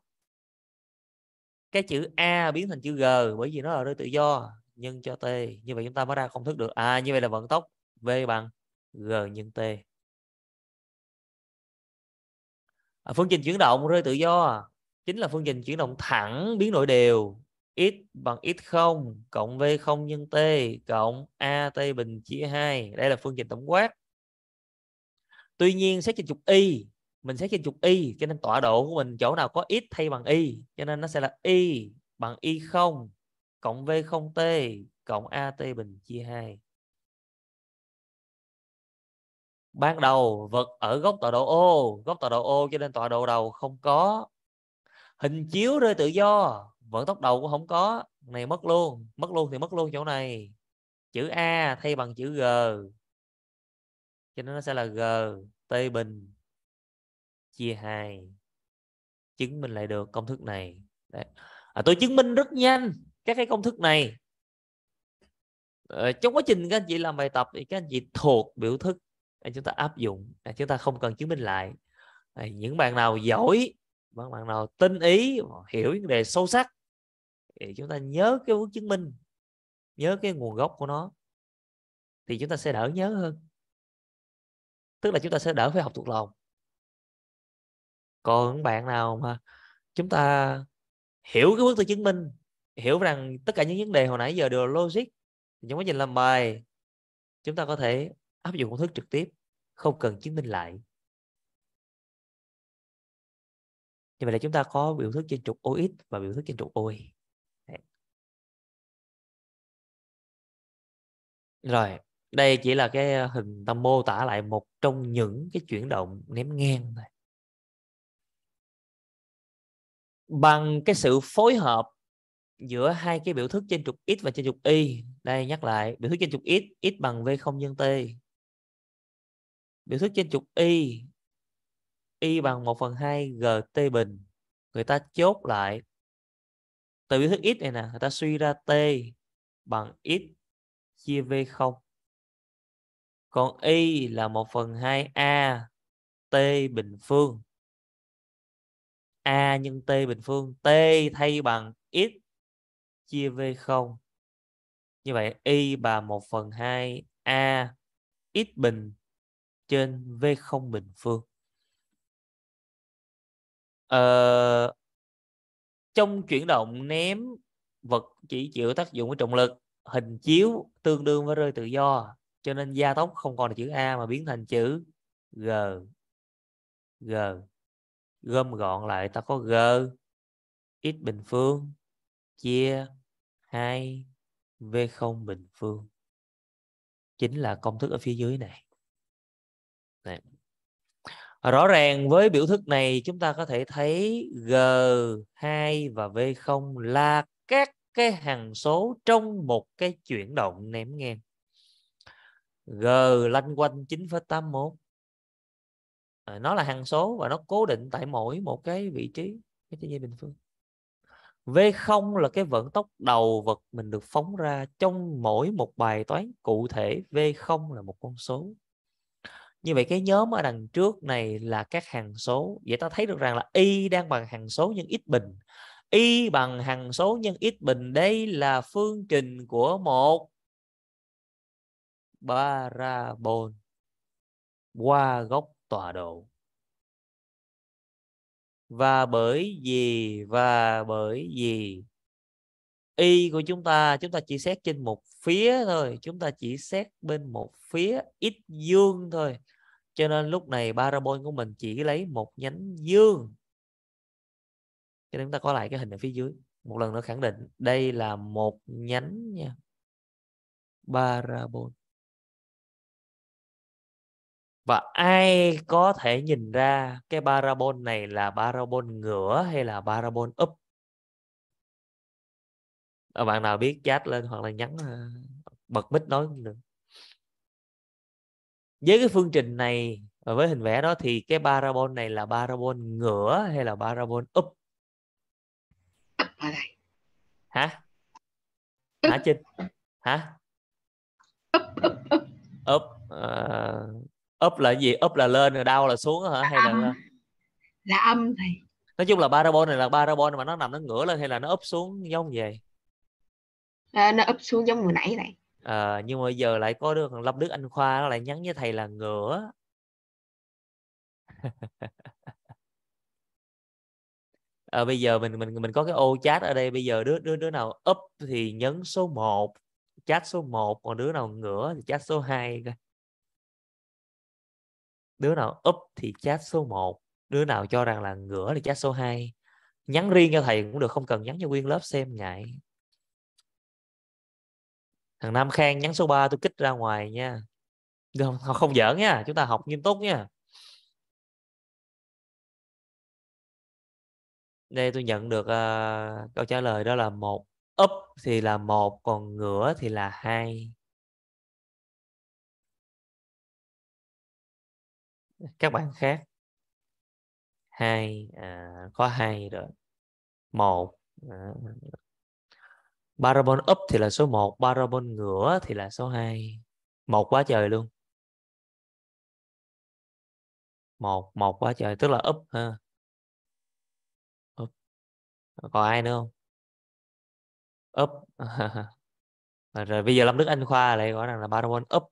Cái chữ a biến thành chữ g bởi vì nó là rơi tự do nhân cho t. Như vậy chúng ta mới ra công thức được. À như vậy là vận tốc v bằng g nhân t. À, phương trình chuyển động rơi tự do. Chính là phương trình chuyển động thẳng biến đổi đều x bằng x0 cộng v0 nhân t cộng at bình chia 2 đây là phương trình tổng quát. Tuy nhiên xét trên trục y, mình xét trên trục y, cho nên tọa độ của mình chỗ nào có x thay bằng y, cho nên nó sẽ là y bằng y0 cộng v0t cộng at bình chia 2 ban đầu vật ở góc tọa độ O góc tọa độ O cho nên tọa độ đầu không có. Hình chiếu rơi tự do vận tốc đầu cũng không có. Này mất luôn mất luôn thì mất luôn chỗ này. Chữ A thay bằng chữ G. Cho nên nó sẽ là G T bình. Chia 2 chứng minh lại được công thức này. Đấy. À, tôi chứng minh rất nhanh các cái công thức này. Ờ, trong quá trình các anh chị làm bài tập thì các anh chị thuộc biểu thức. Chúng ta áp dụng. Chúng ta không cần chứng minh lại. Những bạn nào giỏi bạn bạn nào tinh ý hiểu vấn đề sâu sắc thì chúng ta nhớ cái bước chứng minh, nhớ cái nguồn gốc của nó thì chúng ta sẽ đỡ nhớ hơn. Tức là chúng ta sẽ đỡ phải học thuộc lòng. Còn bạn nào mà chúng ta hiểu cái bước tự chứng minh, hiểu rằng tất cả những vấn đề hồi nãy giờ đều logic trong quá trình làm bài, chúng ta có thể áp dụng công thức trực tiếp, không cần chứng minh lại. Như vậy là chúng ta có biểu thức trên trục OX và biểu thức trên trục OY rồi, đây chỉ là cái hình ta mô tả lại một trong những cái chuyển động ném ngang thôi. Bằng cái sự phối hợp giữa hai cái biểu thức trên trục x và trên trục y. Đây, nhắc lại, biểu thức trên trục x x bằng v không nhân t. Biểu thức trên trục y y bằng 1 phần 2 gt bình. Người ta chốt lại. Từ biểu thức x này nè, người ta suy ra t bằng x chia v 0 còn y là 1 phần 2 a t bình phương. A nhân t bình phương, t thay bằng x chia v 0 như vậy, y bằng 1 phần 2 a x bình trên v 0 bình phương. Ờ, trong chuyển động ném vật chỉ chịu tác dụng của trọng lực, hình chiếu tương đương với rơi tự do, cho nên gia tốc không còn là chữ A mà biến thành chữ G. G. Gom gọn lại, ta có G. X bình phương, chia 2 V0 bình phương. Chính là công thức ở phía dưới này. Này. Rõ ràng với biểu thức này chúng ta có thể thấy G2 và V0 là các cái hằng số trong một cái chuyển động ném ngang. G lanh quanh 9,81. À, ờ, nó là hằng số và nó cố định tại mỗi một cái vị trí cái dây bình phương. V0 là cái vận tốc đầu vật mình được phóng ra trong mỗi một bài toán cụ thể V0 là một con số như vậy cái nhóm ở đằng trước này là các hằng số. Vậy ta thấy được rằng là y đang bằng hằng số nhân x bình. Y bằng hằng số nhân x bình đây là phương trình của một parabol qua góc tọa độ. Và bởi vì, và bởi vì y của chúng ta chúng ta chỉ xét trên một phía thôi. Chúng ta chỉ xét bên một phía, x dương thôi cho nên lúc này parabol của mình chỉ lấy một nhánh dương. Cho nên chúng ta có lại cái hình ở phía dưới. Một lần nữa khẳng định, đây là một nhánh nha. Parabol. Và ai có thể nhìn ra cái parabol này là parabol ngửa hay là parabol úp ở ờ, bạn nào biết chat lên hoặc là nhắn ờ, bật mic nói cũng được với cái phương trình này và với hình vẽ đó thì cái parabol này là parabol ngửa hay là parabol úp hả? Hả trinh? Hả? Úp uh, úp là gì? Úp là lên rồi đau là xuống hả? Hay âm. là là âm thầy nói chung là parabol này là parabol mà nó nằm nó ngửa lên hay là nó úp xuống giống vậy? À, nó úp xuống giống vừa nãy này à, nhưng mà giờ lại có được lâm đức anh khoa nó lại nhắn với thầy là ngửa à, ờ, bây giờ mình mình mình có cái ô chat ở đây bây giờ đứa đứa đứa nào up thì nhấn số 1 chat số 1 còn đứa nào ngửa thì chat số 2 coi đứa nào up thì chat số 1 đứa nào cho rằng là ngửa thì chat số 2 nhắn riêng cho thầy cũng được không cần nhắn cho nguyên lớp xem ngại thằng Nam Khang nhắn số 3 tôi kích ra ngoài nha. Không, không giỡn nha chúng ta học nghiêm túc nha. Đây tôi nhận được uh, câu trả lời đó là một up thì là một còn ngửa thì là hai. Các bạn khác. Hai à, có hai rồi. Một à, parabol up thì là số 1 parabol ngửa thì là số 2 một quá trời luôn. Một một quá trời tức là up ha. Up. còn ai nữa không? Up. Rồi bây giờ lâm đức anh khoa lại gọi rằng là parabol up.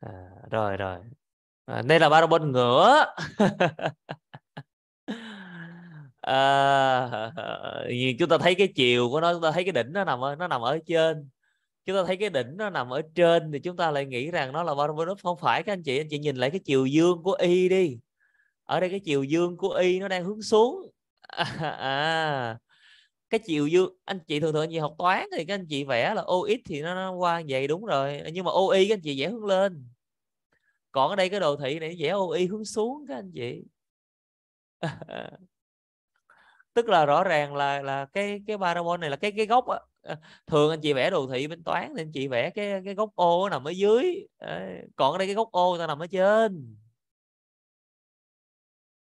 À, rồi rồi. À, đây là parabol ngửa. à, chúng ta thấy cái chiều của nó chúng ta thấy cái đỉnh nó nằm ở nó nằm ở trên. Chúng ta thấy cái đỉnh nó nằm ở trên thì chúng ta lại nghĩ rằng nó là parabol không phải các anh chị anh chị nhìn lại cái chiều dương của y đi. Ở đây cái chiều dương của y nó đang hướng xuống. À, cái chiều dương anh chị thường thường anh chị học toán thì các anh chị vẽ là OX thì nó, nó qua vậy đúng rồi. Nhưng mà OY các anh chị vẽ hướng lên. Còn ở đây cái đồ thị này vẽ OY hướng xuống các anh chị. tức là rõ ràng là là cái cái parabol này là cái cái góc á. Ờ, thường anh chị vẽ đồ thị bên toán thì anh chị vẽ cái cái góc ô nằm ở dưới. Còn ở đây cái góc ô ta nằm ở trên.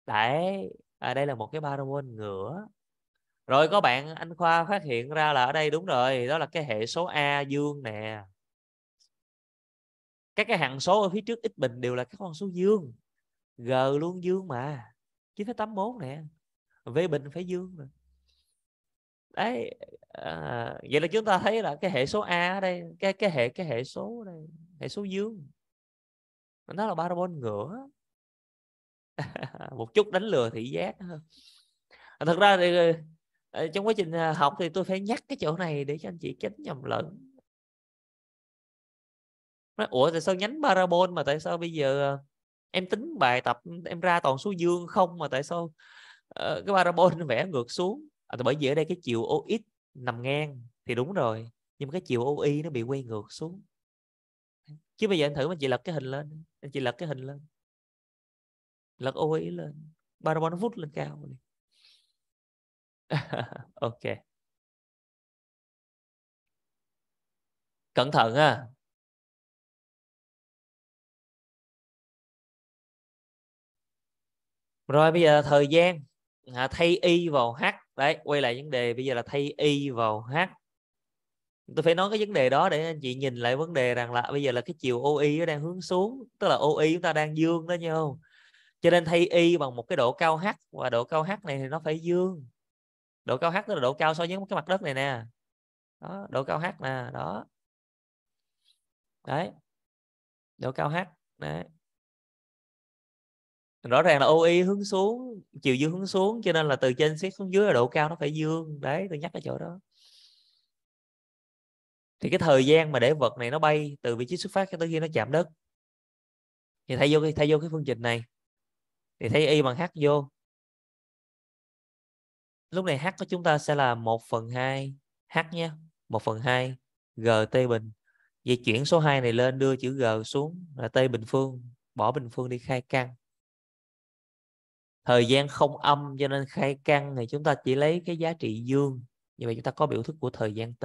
Đấy à, đây là một cái parabol ngửa. Rồi có bạn anh khoa phát hiện ra là ở đây đúng rồi đó là cái hệ số a dương nè. Các cái hằng số ở phía trước x bình đều là các con số dương. G luôn dương mà 9,81 nè về bình phải dương rồi đấy à, vậy là chúng ta thấy là cái hệ số a ở đây cái cái hệ cái hệ số ở đây hệ số dương. Nó là parabol ngửa. Một chút đánh lừa thị giác hơn à, thật ra thì ờ, trong quá trình à, học thì tôi phải nhắc cái chỗ này để cho anh chị tránh nhầm lẫn. Nói, ủa tại sao nhánh parabol mà tại sao bây giờ à, em tính bài tập em ra toàn số dương không mà tại sao Ờ, cái parabol nó vẽ ngược xuống. À, bởi vì ở đây cái chiều OX nằm ngang thì đúng rồi nhưng mà cái chiều OY nó bị quay ngược xuống. Chứ bây giờ anh thử mà chị lật cái hình lên anh chị lật cái hình lên. Lật OY lên. Parabol nó vút lên cao ok. Cẩn thận ha. Rồi bây giờ thời gian à, thay y vào h. Đấy quay lại vấn đề bây giờ là thay y vào h. Tôi phải nói cái vấn đề đó để anh chị nhìn lại vấn đề rằng là bây giờ là cái chiều OI nó đang hướng xuống tức là OI chúng ta đang dương đó nha không cho nên thay y bằng một cái độ cao h và độ cao h này thì nó phải dương. Độ cao h tức là độ cao so với cái mặt đất này nè. Đó độ cao h nè đó. Đấy. Độ cao h đấy rõ ràng là OI hướng xuống, chiều dương hướng xuống, cho nên là từ trên xét xuống dưới là độ cao nó phải dương. Đấy, tôi nhắc ở chỗ đó. Thì cái thời gian mà để vật này nó bay từ vị trí xuất phát cho tới khi nó chạm đất. Thì thay vô cái, thay vô cái phương trình này. Thì thay y bằng h vô. Lúc này h của chúng ta sẽ là 1 phần 2 h nhé. 1 phần 2 gt bình. Vậy chuyển số 2 này lên, đưa chữ g xuống là t bình phương. Bỏ bình phương đi khai căn thời gian không âm, cho nên khai căn thì chúng ta chỉ lấy cái giá trị dương. Như vậy chúng ta có biểu thức của thời gian t.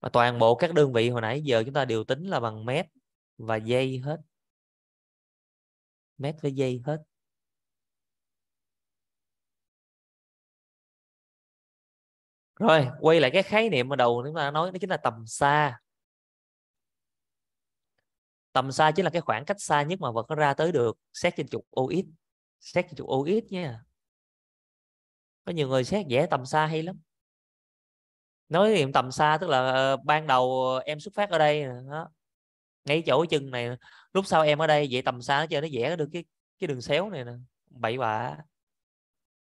Và toàn bộ các đơn vị hồi nãy giờ chúng ta đều tính là bằng mét và giây hết. Mét với giây hết. Rồi, quay lại cái khái niệm mà đầu chúng ta nói, đó chính là tầm xa tầm xa chính là cái khoảng cách xa nhất mà vật nó ra tới được. Xét trên trục OX xét trên trục OX nha. Có nhiều người xét vẽ tầm xa hay lắm. Nói nghiệm tầm xa tức là ờ, ban đầu em xuất phát ở đây đó. Ngay chỗ chân này, lúc sau em ở đây, vậy tầm xa nó chơi nó vẽ được cái cái đường xéo này nè. Bậy bạ.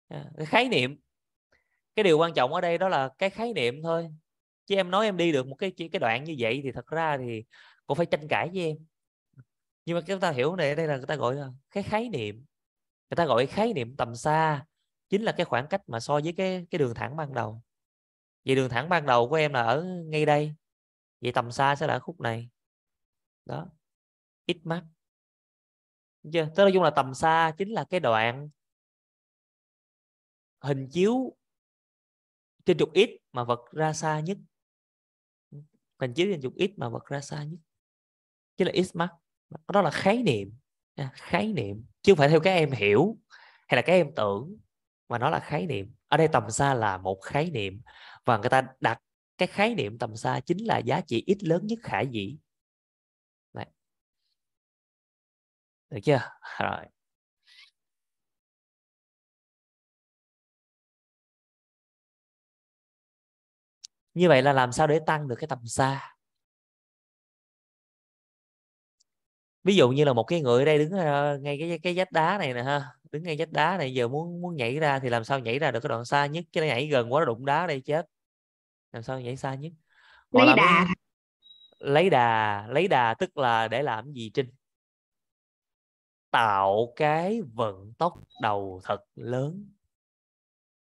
Cái khái niệm. Cái điều quan trọng ở đây đó là cái khái niệm thôi. Chứ em nói em đi được một cái cái đoạn như vậy thì thật ra thì cũng phải tranh cãi với em nhưng mà chúng ta hiểu này, đây là người ta gọi là cái khái niệm. Người ta gọi khái niệm tầm xa chính là cái khoảng cách mà so với cái cái đường thẳng ban đầu. Vậy đường thẳng ban đầu của em là ở ngay đây. Vậy tầm xa sẽ là ở khúc này. Đó. Ít mắt chưa? Tức là chung là tầm xa chính là cái đoạn hình chiếu trên trục x mà vật ra xa nhất. Hình chiếu trên trục x mà vật ra xa nhất. Chính là x mắt đó là khái niệm. À, khái niệm. Chứ không phải theo các em hiểu hay là các em tưởng, mà nó là khái niệm. Ở đây tầm xa là một khái niệm. Và người ta đặt cái khái niệm tầm xa chính là giá trị ít lớn nhất khả dĩ. Đấy. được chưa? Rồi. Như vậy là làm sao để tăng được cái tầm xa? Ví dụ như là một cái người ở đây đứng uh, ngay cái cái vách đá này nè ha đứng ngay vách đá này giờ muốn muốn nhảy ra thì làm sao nhảy ra được cái đoạn xa nhất? Chứ nhảy gần quá nó đụng đá đây chết. Làm sao nhảy xa nhất? Hoặc lấy đà lấy đà lấy đà tức là để làm gì trinh? Tạo cái vận tốc đầu thật lớn.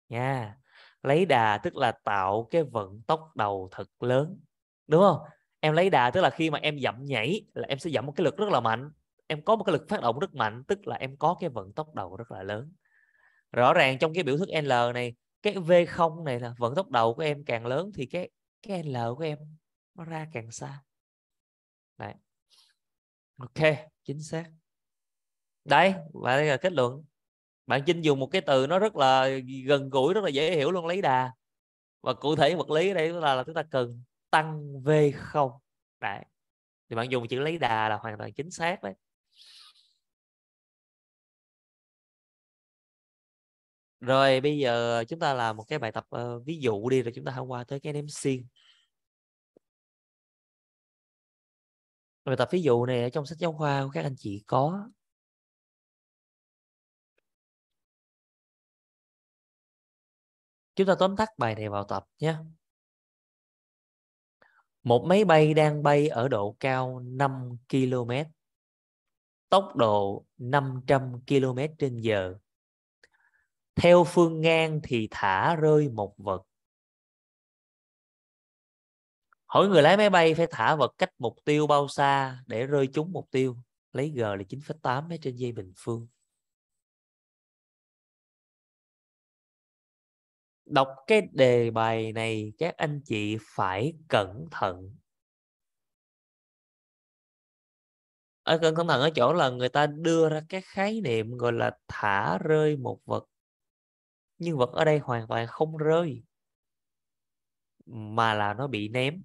Nha lấy đà tức là tạo cái vận tốc đầu thật lớn đúng không em lấy đà tức là khi mà em dậm nhảy là em sẽ dậm một cái lực rất là mạnh. Em có một cái lực phát động rất mạnh tức là em có cái vận tốc đầu rất là lớn. Rõ ràng trong cái biểu thức L này cái V0 này là vận tốc đầu của em càng lớn thì cái cái L của em nó ra càng xa. Đấy. ok chính xác. Đấy và đây là kết luận. Bạn Trinh dùng một cái từ nó rất là gần gũi rất là dễ hiểu luôn lấy đà. Và cụ thể vật lý ở đây là, là chúng ta cần tăng v không? Đấy. Thì bạn dùng chữ lấy đà là hoàn toàn chính xác đấy. Rồi bây giờ chúng ta làm một cái bài tập uh, ví dụ đi rồi chúng ta hôm qua tới cái ném xiên. Bài tập ví dụ này ở trong sách giáo khoa của các anh chị có. Chúng ta tóm tắt bài này vào tập nhé một máy bay đang bay ở độ cao 5 km tốc độ 500 km trên giờ. Theo phương ngang thì thả rơi một vật. Hỏi người lái máy bay phải thả vật cách mục tiêu bao xa để rơi trúng mục tiêu? Lấy g là 9,8 m trên giây bình phương. Đọc cái đề bài này các anh chị phải cẩn thận. Ờ, ở cẩn thận ở chỗ là người ta đưa ra cái khái niệm gọi là thả rơi một vật. Nhưng vật ở đây hoàn toàn không rơi, mà là nó bị ném.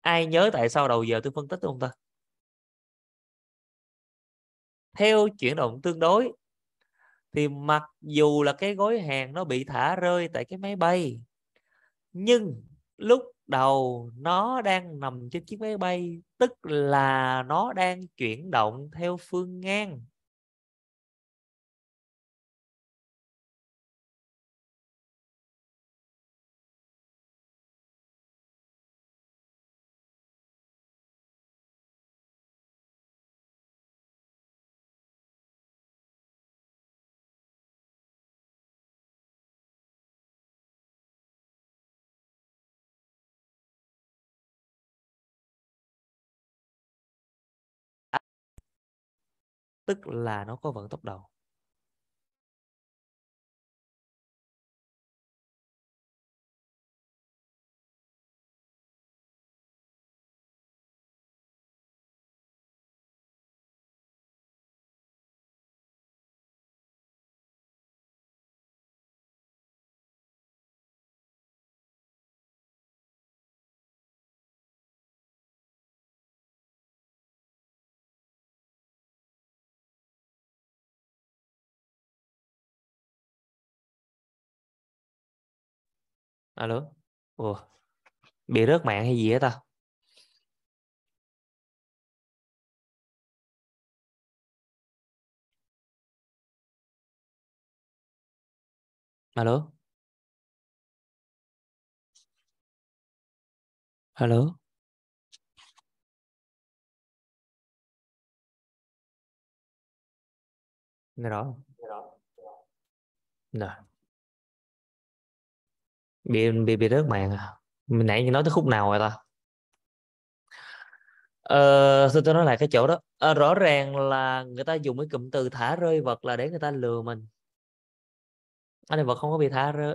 Ai nhớ tại sao đầu giờ tôi phân tích không ta? Theo chuyển động tương đối thì mặc dù là cái gói hàng nó bị thả rơi tại cái máy bay, nhưng lúc đầu nó đang nằm trên chiếc máy bay, tức là nó đang chuyển động theo phương ngang. Tức là nó có vận tốc đầu alo? Ủa, bị rớt mạng hay gì hết ta? Alo? Alo? Nghe rõ nghe rõ. Nè bị bị bị rớt mạng à? Mình nãy nói tới khúc nào rồi ta? Ờ tôi tôi nói lại cái chỗ đó. À, rõ ràng là người ta dùng cái cụm từ thả rơi vật là để người ta lừa mình. Anh này vật không có bị thả rơi.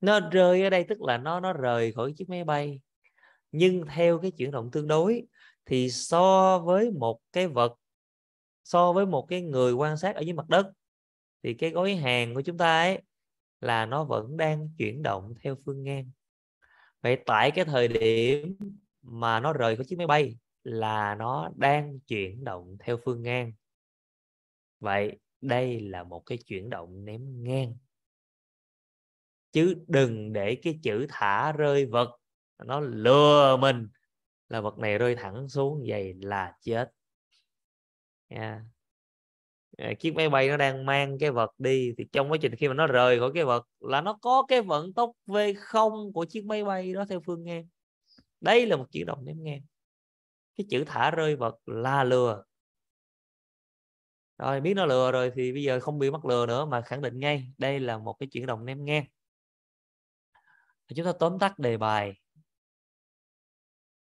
Nó rơi ở đây tức là nó nó rời khỏi chiếc máy bay. Nhưng theo cái chuyển động tương đối thì so với một cái vật so với một cái người quan sát ở dưới mặt đất thì cái gói hàng của chúng ta ấy là nó vẫn đang chuyển động theo phương ngang. Vậy tại cái thời điểm mà nó rời khỏi chiếc máy bay là nó đang chuyển động theo phương ngang. Vậy đây là một cái chuyển động ném ngang. Chứ đừng để cái chữ thả rơi vật, nó lừa mình. Là vật này rơi thẳng xuống, vậy là chết. Yeah. À, chiếc máy bay nó đang mang cái vật đi thì trong quá trình khi mà nó rời khỏi cái vật là nó có cái vận tốc v không của chiếc máy bay đó theo phương ngang. Đây là một chuyển động ném ngang. Cái chữ thả rơi vật là lừa. Rồi, biết nó lừa rồi thì bây giờ không bị mắc lừa nữa mà khẳng định ngay, đây là một cái chuyển động ném ngang. Chúng ta tóm tắt đề bài.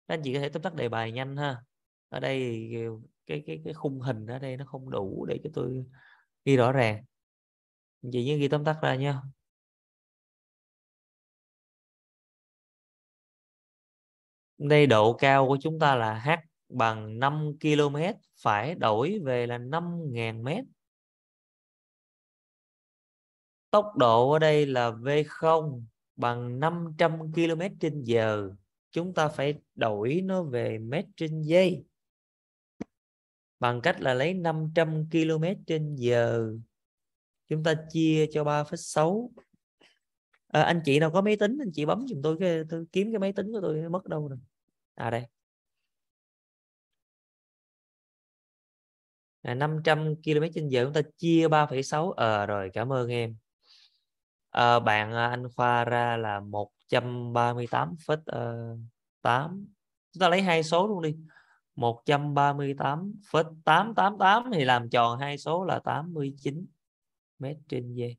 Các anh chị có thể tóm tắt đề bài nhanh ha. Ở đây cái cái cái khung hình ở đây nó không đủ để cho tôi ghi rõ ràng. Chị nhớ ghi tóm tắt ra nha đây độ cao của chúng ta là h bằng 5 km phải đổi về là 5.000 m tốc độ ở đây là v0 bằng 500 km trên giờ. Chúng ta phải đổi nó về mét trên giây bằng cách là lấy 500 km trên giờ. Chúng ta chia cho 3,6 à, anh chị nào có máy tính anh chị bấm giùm tôi cái tôi kiếm cái máy tính của tôi mất đâu rồi. À đây. À, 500 km trên giờ chúng ta chia 3,6 ờ à, rồi cảm ơn em. Ờ, à, bạn anh khoa ra là 138,8 ờ, chúng ta lấy hai số luôn đi. 138,888 thì làm tròn hai số là 89 mét trên giây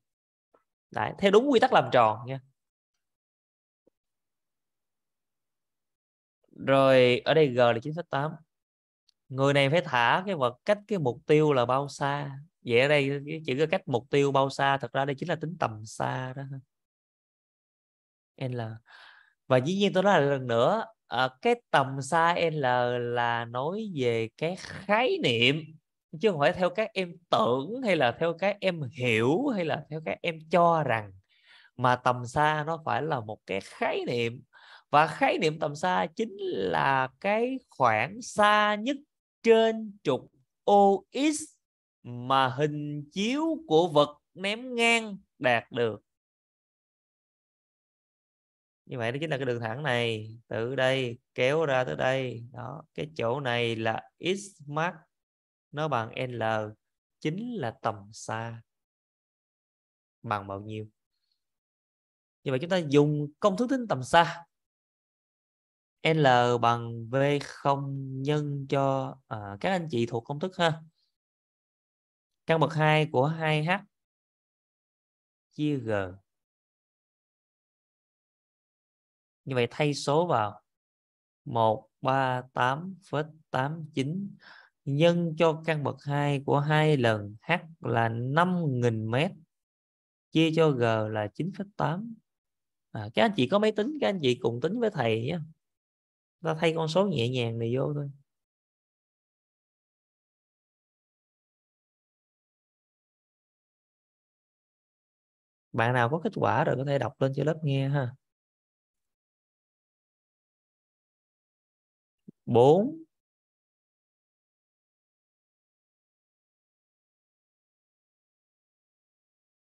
Đấy, theo đúng quy tắc làm tròn nha. Rồi ở đây g là 9,8 người này phải thả cái vật cách cái mục tiêu là bao xa? Vậy ở đây cái chữ cái cách mục tiêu bao xa thật ra đây chính là tính tầm xa đó L và dĩ nhiên tôi nói là lần nữa à, cái tầm xa L là nói về cái khái niệm chứ không phải theo các em tưởng hay là theo các em hiểu hay là theo các em cho rằng mà tầm xa nó phải là một cái khái niệm. Và khái niệm tầm xa chính là cái khoảng xa nhất trên trục OX mà hình chiếu của vật ném ngang đạt được như vậy đó chính là cái đường thẳng này. Từ đây kéo ra tới đây. Đó cái chỗ này là x max nó bằng l chính là tầm xa. Bằng bao nhiêu? Như vậy chúng ta dùng công thức tính tầm xa. L bằng V0 nhân cho à, các anh chị thuộc công thức ha. Căn bậc 2 của 2H chia G. như vậy thay số vào. 138,89 nhân cho căn bậc 2 của hai lần H là 5.000 mét. Chia cho G là 9,8 à, các anh chị có máy tính các anh chị cùng tính với thầy nhé. Ta thay con số nhẹ nhàng này vô thôi. Bạn nào có kết quả rồi có thể đọc lên cho lớp nghe ha. 4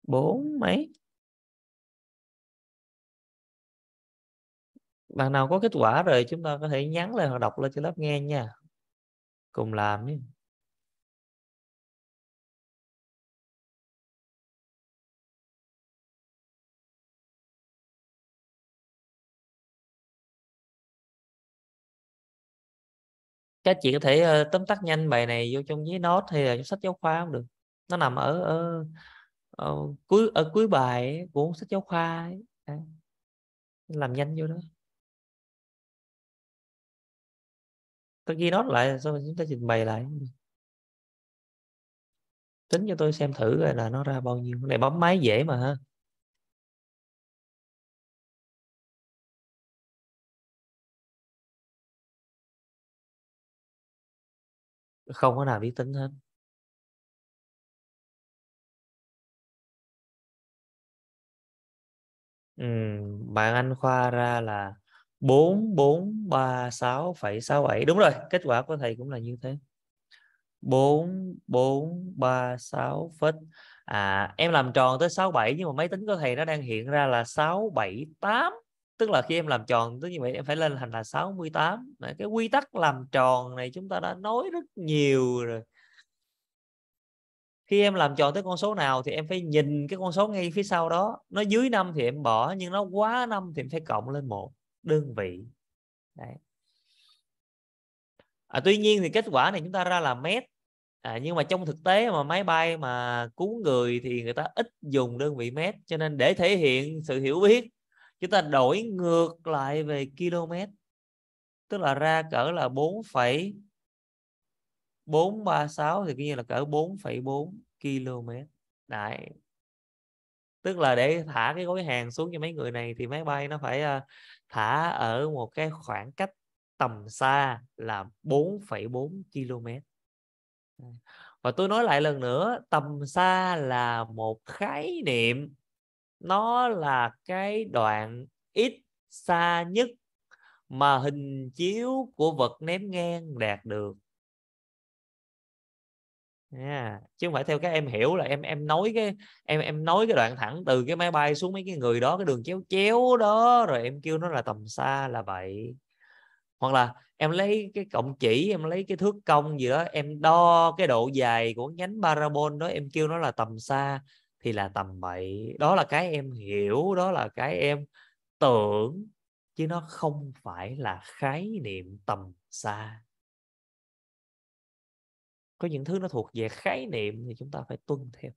4 mấy? Bạn nào có kết quả rồi chúng ta có thể nhắn lên hoặc đọc lên cho lớp nghe nha. Cùng làm nhé các chị có thể uh, tóm tắt nhanh bài này vô trong giấy nốt hay là trong sách giáo khoa cũng được. Nó nằm ở, ở, ở cuối ở cuối bài ấy, của sách giáo khoa ấy. Làm nhanh vô đó. Tôi ghi nốt lại xong rồi chúng ta trình bày lại. Tính cho tôi xem thử là nó ra bao nhiêu. Cái này bấm máy dễ mà ha. Không có nào biết tính hết. Ừ, bạn anh khoa ra là bốn bốn ba sáu phẩy sáu bảy. Đúng rồi kết quả của thầy cũng là như thế. bốn bốn ba sáu phết à em làm tròn tới sáu bảy nhưng mà máy tính của thầy nó đang hiện ra là sáu bảy tám tức là khi em làm tròn tức như vậy em phải lên thành là 68 cái quy tắc làm tròn này chúng ta đã nói rất nhiều rồi. Khi em làm tròn tới con số nào thì em phải nhìn cái con số ngay phía sau đó. Nó dưới năm thì em bỏ nhưng nó quá năm thì em phải cộng lên một. Đơn vị. Đấy. À, tuy nhiên thì kết quả này chúng ta ra là mét. À, nhưng mà trong thực tế mà máy bay mà cứu người thì người ta ít dùng đơn vị mét cho nên để thể hiện sự hiểu biết chúng ta đổi ngược lại về km tức là ra cỡ là 4,436 thì kia là cỡ 4,4 km. Đấy. Tức là để thả cái gói hàng xuống cho mấy người này thì máy bay nó phải à, thả ở một cái khoảng cách tầm xa là 4,4 km. Và tôi nói lại lần nữa tầm xa là một khái niệm nó là cái đoạn ít xa nhất mà hình chiếu của vật ném ngang đạt được yeah. chứ không phải theo các em hiểu là em em nói cái, em em nói cái đoạn thẳng từ cái máy bay xuống mấy cái người đó, cái đường chéo chéo đó, rồi em kêu nó là tầm xa là vậy hoặc là em lấy cái cộng chỉ, em lấy cái thước công gì đó, em đo cái độ dài của nhánh parabol đó, em kêu nó là tầm xa thì là tầm bậy đó là cái em hiểu, đó là cái em tưởng, chứ nó không phải là khái niệm tầm xa. Có những thứ nó thuộc về khái niệm thì chúng ta phải tuân theo.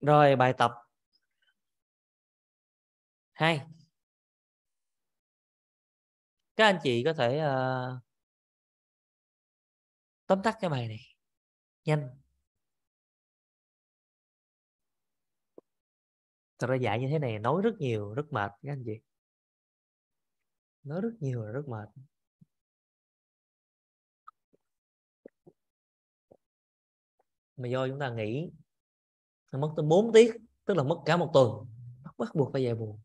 Rồi, bài tập hai các anh chị có thể uh, tóm tắt cái bài này. Nhanh. Thật ra dạy như thế này nói rất nhiều rất mệt các anh chị. Nói rất nhiều là rất mệt. Mà do chúng ta nghĩ mất tới 4 tiết tức là mất cả một tuần. Bắt buộc phải về buồn.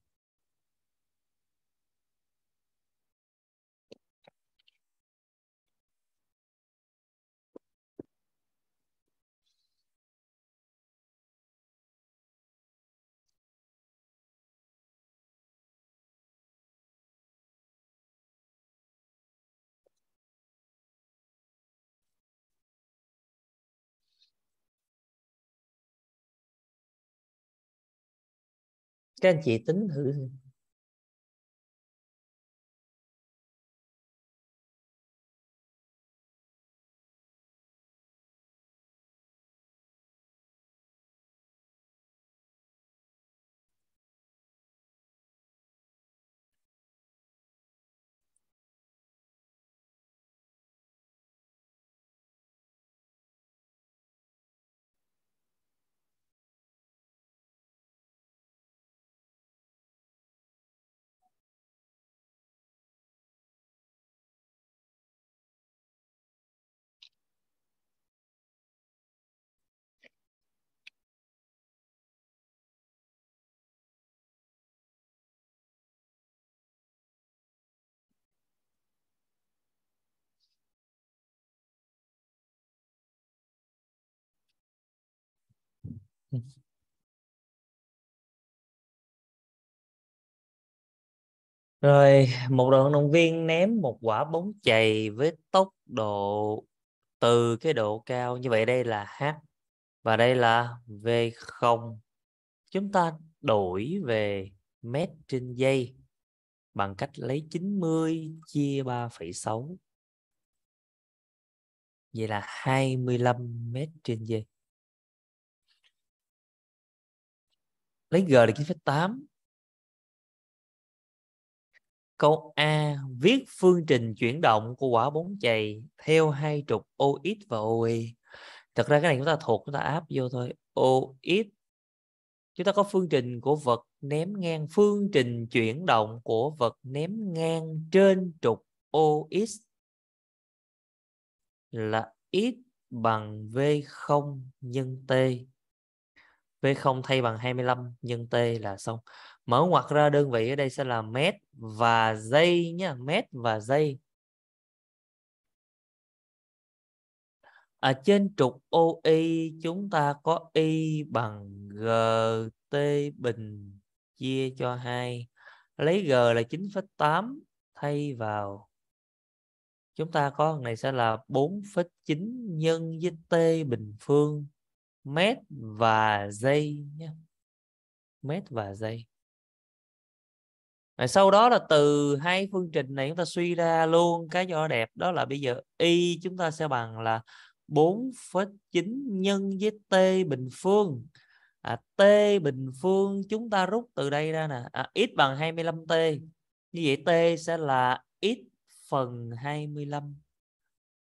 Các anh chị tính thử Rồi một vận động viên ném một quả bóng chày với tốc độ từ cái độ cao như vậy đây là H và đây là V0 chúng ta đổi về mét trên giây bằng cách lấy 90 chia 3,6 vậy là 25 mét trên giây. Lấy g là 9,8 câu A viết phương trình chuyển động của quả bóng chày theo hai trục OX và OY thật ra cái này chúng ta thuộc chúng ta áp vô thôi. OX chúng ta có phương trình của vật ném ngang phương trình chuyển động của vật ném ngang trên trục OX là x bằng V0 nhân T. V0 thay bằng 25 nhân T là xong. Mở ngoặc ra đơn vị ở đây sẽ là mét và giây nhé, mét và giây. Ở trên trục OI chúng ta có Y bằng GT bình chia cho 2. Lấy G là 9,8 thay vào chúng ta có này sẽ là 4,9 nhân với t bình phương mét và giây nhé. Mét và giây. Rồi sau đó là từ hai phương trình này chúng ta suy ra luôn cái cho đẹp. Đó là bây giờ y chúng ta sẽ bằng là 4,9 nhân với t bình phương. À, t bình phương chúng ta rút từ đây ra nè. À, x bằng 25t như vậy t sẽ là x phần 25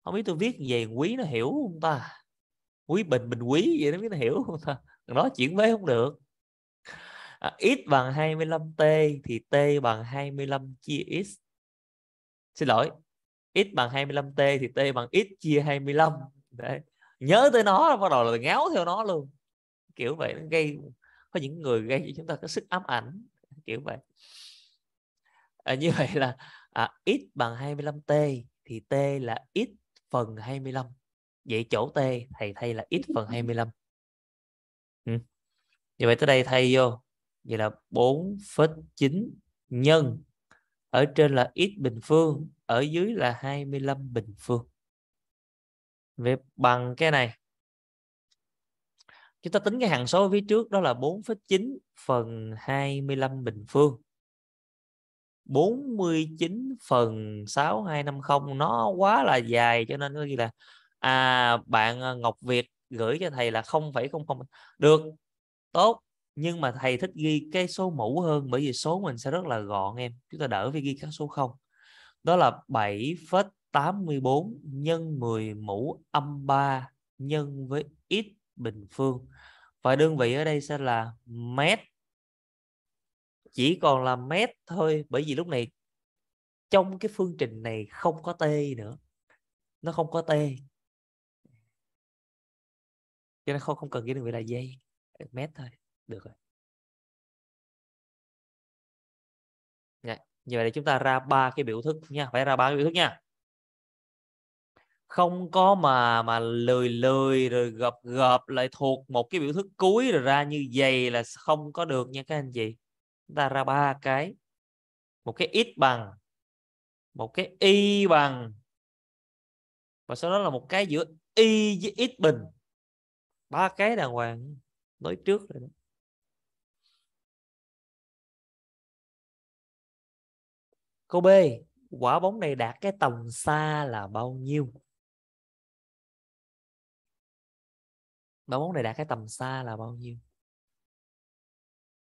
không biết tôi viết về quý nó hiểu không ta? Quý bình bình quý vậy nó mới hiểu không ta? Nó chuyển với không được. À, x bằng 25t thì t bằng 25 chia x. Xin lỗi x bằng 25t thì t bằng x chia 25 Đấy. nhớ tới nó bắt đầu là ngáo theo nó luôn. Kiểu vậy nó gây có những người gây cho chúng ta có sức ám ảnh kiểu vậy. À, như vậy là à, x bằng 25t thì t là x phần 25 vậy chỗ t thầy thay là x phần 25 ừ. như vậy tới đây thay vô. Vậy là 4,9 nhân. Ở trên là x bình phương ở dưới là 25 bình phương. Về bằng cái này. Chúng ta tính cái hằng số ở phía trước đó là 4,9 phần 25 bình phương. 49 phần 6250 nó quá là dài cho nên có gì là à bạn ờ, Ngọc Việt gửi cho thầy là 0,00 được tốt. Nhưng mà thầy thích ghi cái số mũ hơn bởi vì số mình sẽ rất là gọn em chúng ta đỡ phải ghi các số không. Đó là 7,84 nhân 10 mũ âm 3 nhân với x bình phương. Và đơn vị ở đây sẽ là mét. Chỉ còn là mét thôi bởi vì lúc này trong cái phương trình này không có t nữa. Nó không có t cho nên không không cần ghi vị là giây mét thôi. Được rồi. Đấy. như vậy thì chúng ta ra ba cái biểu thức nha. Phải ra ba cái biểu thức nha. Không có mà mà lười lười rồi gập gập lại thuộc một cái biểu thức cuối rồi ra như vậy là không có được nha các anh chị. Chúng ta ra ba cái. Một cái x bằng. Một cái y bằng. Và sau đó là một cái giữa y với x bình ba cái đàng hoàng, nói trước rồi đó. câu B, quả bóng này đạt cái tầm xa là bao nhiêu quả bóng này đạt cái tầm xa là bao nhiêu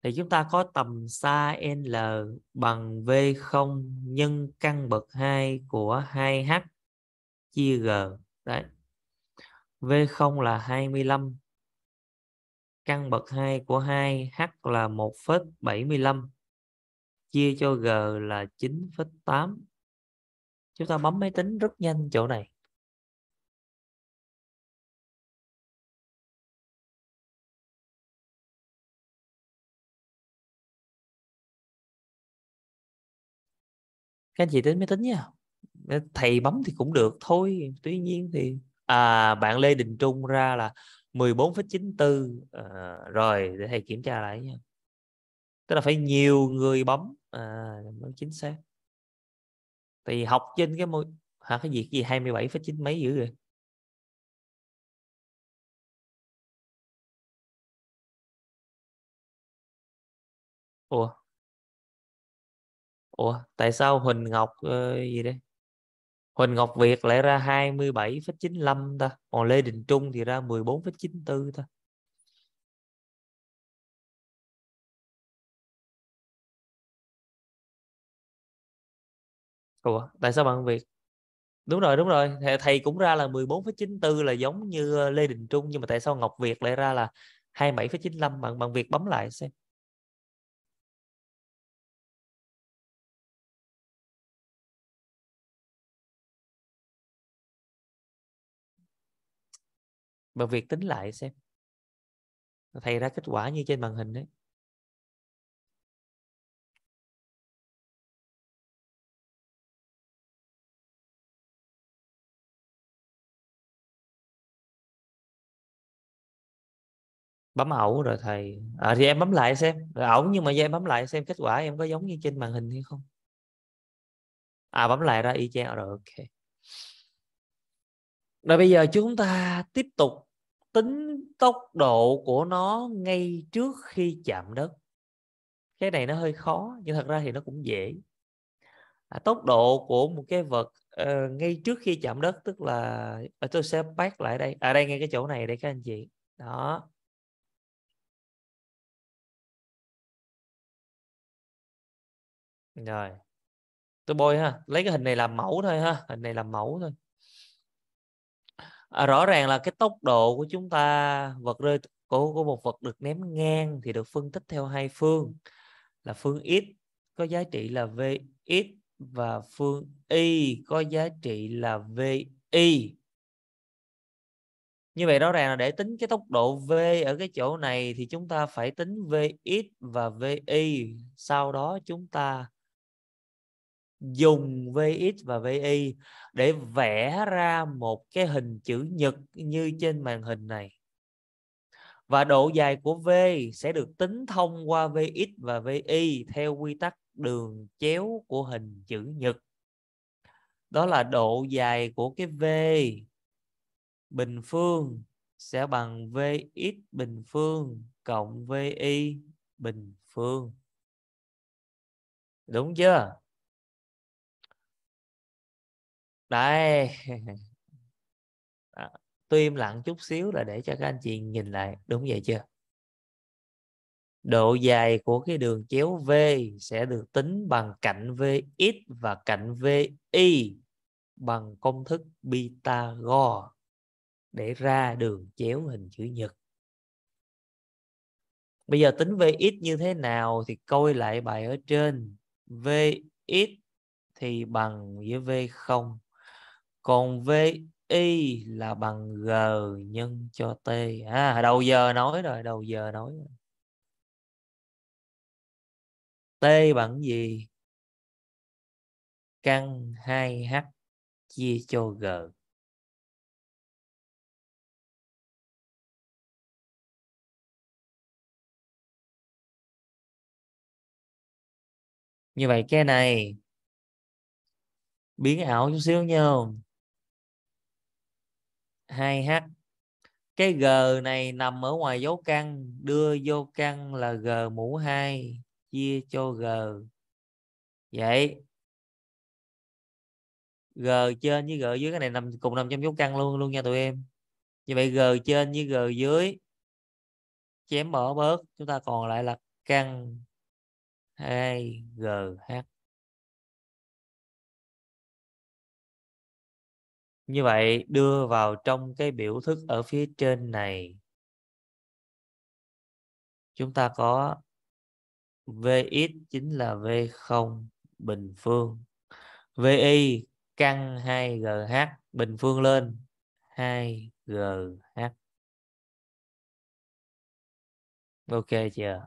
thì chúng ta có tầm xa L bằng V0 nhân căn bậc 2 của 2H chia G. Đấy. V0 là 25. Căn bậc 2 của 2H là 1,75. Chia cho G là 9,8. Chúng ta bấm máy tính rất nhanh chỗ này. các anh chị tính máy tính nha thầy bấm thì cũng được thôi tuy nhiên thì à bạn Lê Đình Trung ra là 14,94 à, rồi để thầy kiểm tra lại nha. Tức là phải nhiều người bấm. À, mới chính xác. Thì học trên cái môi hả cái gì gì 27,9 mấy dữ rồi ủa? Ủa tại sao Huỳnh Ngọc uh, gì đây? Huỳnh Ngọc Việt lại ra 27,95 ta còn Lê Đình Trung thì ra 14,94 ta. Ủa tại sao bạn Việt? Đúng rồi đúng rồi thầy, cũng ra là 14,94 là giống như ờ, Lê Đình Trung nhưng mà tại sao Ngọc Việt lại ra là 27,95 bạn bạn Việt bấm lại xem. Bạn việc tính lại xem. Thầy ra kết quả như trên màn hình đấy. Bấm ẩu rồi thầy. À, thì em bấm lại xem. Rồi ẩu nhưng mà em bấm lại xem kết quả em có giống như trên màn hình hay không? À bấm lại ra y chang. Rồi ok. Rồi bây giờ chúng ta tiếp tục tính tốc độ của nó ngay trước khi chạm đất. Cái này nó hơi khó nhưng thật ra thì nó cũng dễ. À, tốc độ của một cái vật uh, ngay trước khi chạm đất tức là à, tôi sẽ bắt lại đây. Ở à, đây ngay cái chỗ này đây các anh chị. Đó. Rồi. Tôi bôi ha. Lấy cái hình này làm mẫu thôi ha. Hình này làm mẫu thôi à, rõ ràng là cái tốc độ của chúng ta vật rơi của, của một vật được ném ngang thì được phân tích theo hai phương. Là phương x có giá trị là vx và phương y có giá trị là vi như vậy rõ ràng là để tính cái tốc độ v ở cái chỗ này thì chúng ta phải tính vx và vi sau đó chúng ta dùng Vx và Vi để vẽ ra một cái hình chữ nhật như trên màn hình này. Và độ dài của V sẽ được tính thông qua Vx và Vi theo quy tắc đường chéo của hình chữ nhật. Đó là độ dài của cái V bình phương sẽ bằng Vx bình phương cộng Vi bình phương. Đúng chưa? Đây tôi im lặng chút xíu là để cho các anh chị nhìn lại, đúng vậy chưa độ dài của cái đường chéo V sẽ được tính bằng cạnh Vx và cạnh vy bằng công thức Pythagore để ra đường chéo hình chữ nhật. Bây giờ tính Vx như thế nào thì coi lại bài ở trên. Vx thì bằng với V0 còn vi là bằng g nhân cho t. À đầu giờ nói rồi, đầu giờ nói rồi. t bằng gì? Căn 2h chia cho g. Như vậy cái này, biến ảo chút xíu nha. 2h cái g này nằm ở ngoài dấu căn, đưa vô căn là g mũ 2 chia cho g. Vậy. G trên với g dưới, cái này nằm cùng nằm trong dấu căn luôn luôn nha tụi em. Như vậy g trên với g dưới. Chém bỏ bớt, chúng ta còn lại là căn 2 gh Như vậy, đưa vào trong cái biểu thức ở phía trên này. Chúng ta có Vx chính là V0 bình phương. Vi căn 2GH bình phương lên 2GH. Ok chưa?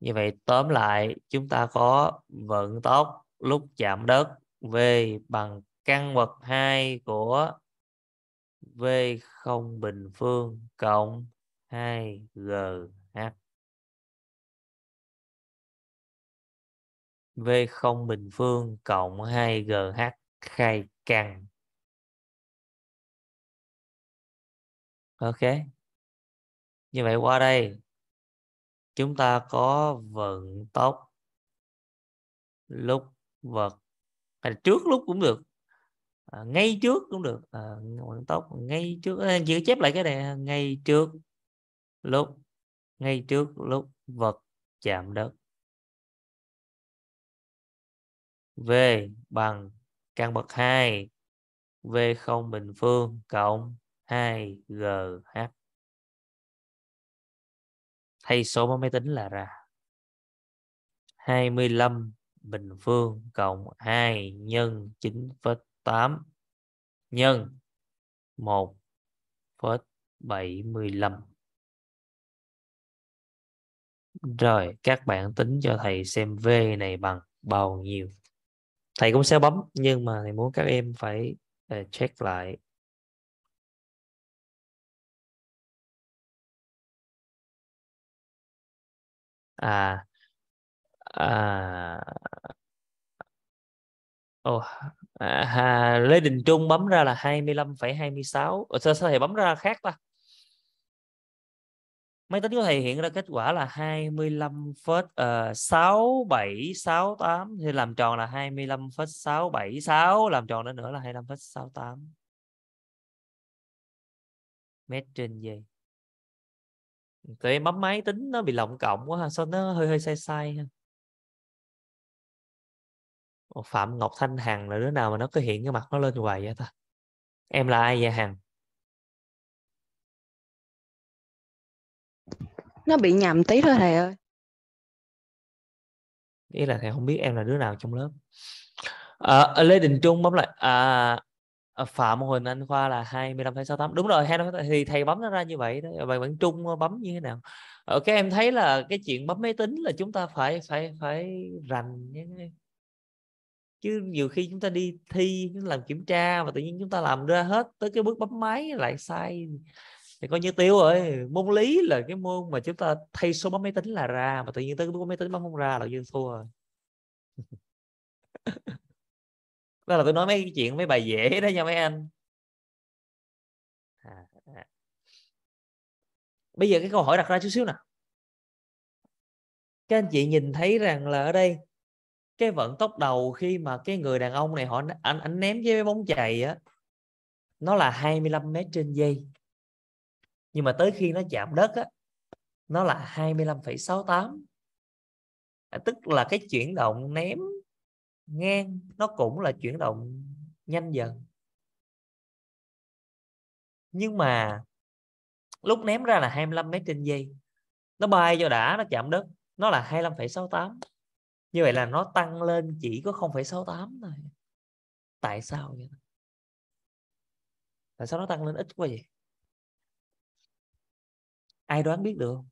Như vậy, tóm lại, chúng ta có vận tốc lúc chạm đất V bằng căn bậc 2 của V0 bình phương cộng 2GH. V0 bình phương cộng 2GH khai căn. Ok. Như vậy qua đây, chúng ta có vận tốc lúc vật hay trước lúc cũng được à, ngay trước cũng được. À, vận ngay trước. À, giữ chép lại cái này. Ngay trước lúc ngay trước lúc vật chạm đất. V bằng căn bậc 2 V không bình phương cộng 2 GH thay số bấm máy tính là ra. 25 bình phương cộng 2 nhân 8 nhân 1,75 rồi các bạn tính cho thầy xem V này bằng bao nhiêu? Thầy cũng sẽ bấm nhưng mà thầy muốn các em phải ờ, check lại. À à. Oh à, Lê Đình Trung bấm ra là 25,26 Ồ, ờ, sao, sao thầy bấm ra khác ta? Máy tính của thầy hiện ra kết quả là 25 phết uh, 6768 thì làm tròn là 25 phết 676 làm tròn nữa nữa là 25 phết 68 mét trên giây. Tụi em bấm máy tính nó bị lộng cộng quá ha sao nó hơi hơi sai sai ha? Phạm Ngọc Thanh Hằng là đứa nào mà nó cứ hiện cái mặt nó lên hoài vậy ta? Em là ai vậy Hằng? Nó bị nhầm tí thôi thầy ơi. Ý là thầy không biết em là đứa nào trong lớp. À, Lê Đình Trung bấm lại. À, Phạm Huỳnh Anh Khoa là 25,68 đúng rồi thì thầy bấm nó ra như vậy đó. Bạn bạn Trung bấm như thế nào? Ở các em thấy là cái chuyện bấm máy tính là chúng ta phải phải phải rành nhé chứ nhiều khi chúng ta đi thi làm kiểm tra mà tự nhiên chúng ta làm ra hết tới cái bước bấm máy lại sai thì coi như tiêu rồi. Môn lý là cái môn mà chúng ta thay số bấm máy tính là ra mà tự nhiên tới cái bước máy tính bấm không ra là dương thua rồi. Đó là tôi nói mấy cái chuyện mấy bài dễ đó nha mấy anh. À, à. bây giờ cái câu hỏi đặt ra chút xíu nè các anh chị nhìn thấy rằng là ở đây cái vận tốc đầu khi mà cái người đàn ông này họ anh anh ném cái bóng chày á nó là 25 mét trên giây. Nhưng mà tới khi nó chạm đất á nó là 25,68 à, tức là cái chuyển động ném ngang nó cũng là chuyển động nhanh dần. Nhưng mà lúc ném ra là 25 mét trên giây nó bay cho đã nó chạm đất nó là 25,68 như vậy là nó tăng lên chỉ có 0,68 thôi. Tại sao vậy? Tại sao nó tăng lên ít quá vậy? Ai đoán biết được? Không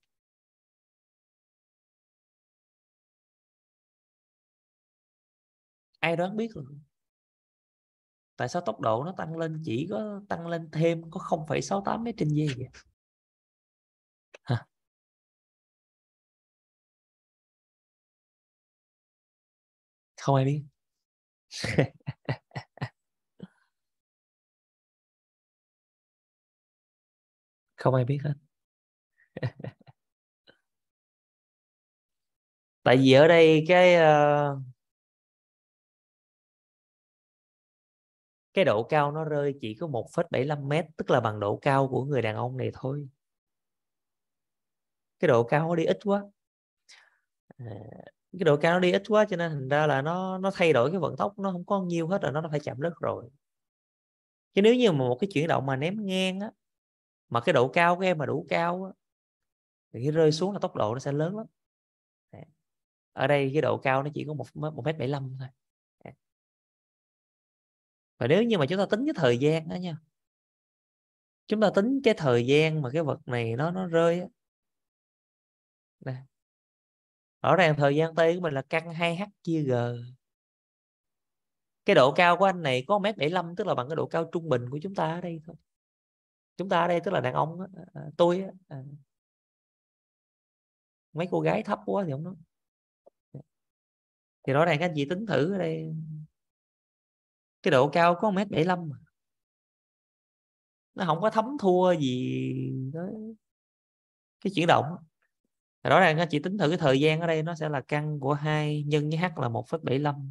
ai đoán biết được? Tại sao tốc độ nó tăng lên chỉ có tăng lên thêm có 0,68 mét trên giây vậy? Hả? Không ai biết. Không ai biết hết. Tại vì ở đây cái uh, cái độ cao nó rơi chỉ có 1,75 mét tức là bằng độ cao của người đàn ông này thôi. Cái độ cao nó đi ít quá. À, cái độ cao nó đi ít quá cho nên thành ra là nó nó thay đổi cái vận tốc nó không có nhiều hết rồi, nó phải chạm đất rồi. Chứ nếu như mà một cái chuyển động mà ném ngang á, mà cái độ cao của em mà đủ cao á, thì khi rơi xuống là tốc độ nó sẽ lớn lắm. Ở đây cái độ cao nó chỉ có một một mét bảy thôi. Và nếu như mà chúng ta tính cái thời gian đó nha, chúng ta tính cái thời gian mà cái vật này nó nó rơi á. Đây rõ ràng thời gian t của mình là căn 2h chia g. Cái độ cao của anh này có 1m75 tức là bằng cái độ cao trung bình của chúng ta ở đây thôi. Chúng ta ở đây tức là đàn ông à, à, tôi à. mấy cô gái thấp quá thì không nói. Thì rõ ràng các anh chị tính thử ở đây. Cái độ cao có 1m75 mà. Nó không có thấm thua gì đó cái chuyển động rõ ràng anh chị tính thử cái thời gian ở đây nó sẽ là căn của hai nhân với h là 1,75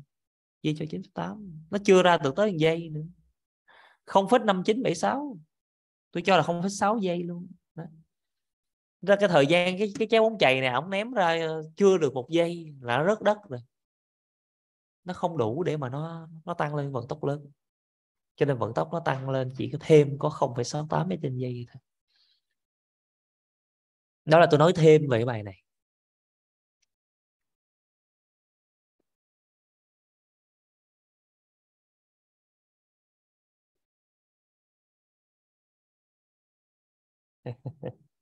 chia cho 98 nó chưa ra được tới giây nữa. 0,5976 tôi cho là 0,6 giây luôn. Đó. ra cái thời gian cái cái trái bóng chày này ổng ném ra ờ, chưa được một giây là nó rớt đất rồi. Nó không đủ để mà nó nó tăng lên vận tốc lớn. Cho nên vận tốc nó tăng lên chỉ có thêm có 0,68 mét trên giây thôi đó là tôi nói thêm về cái bài này.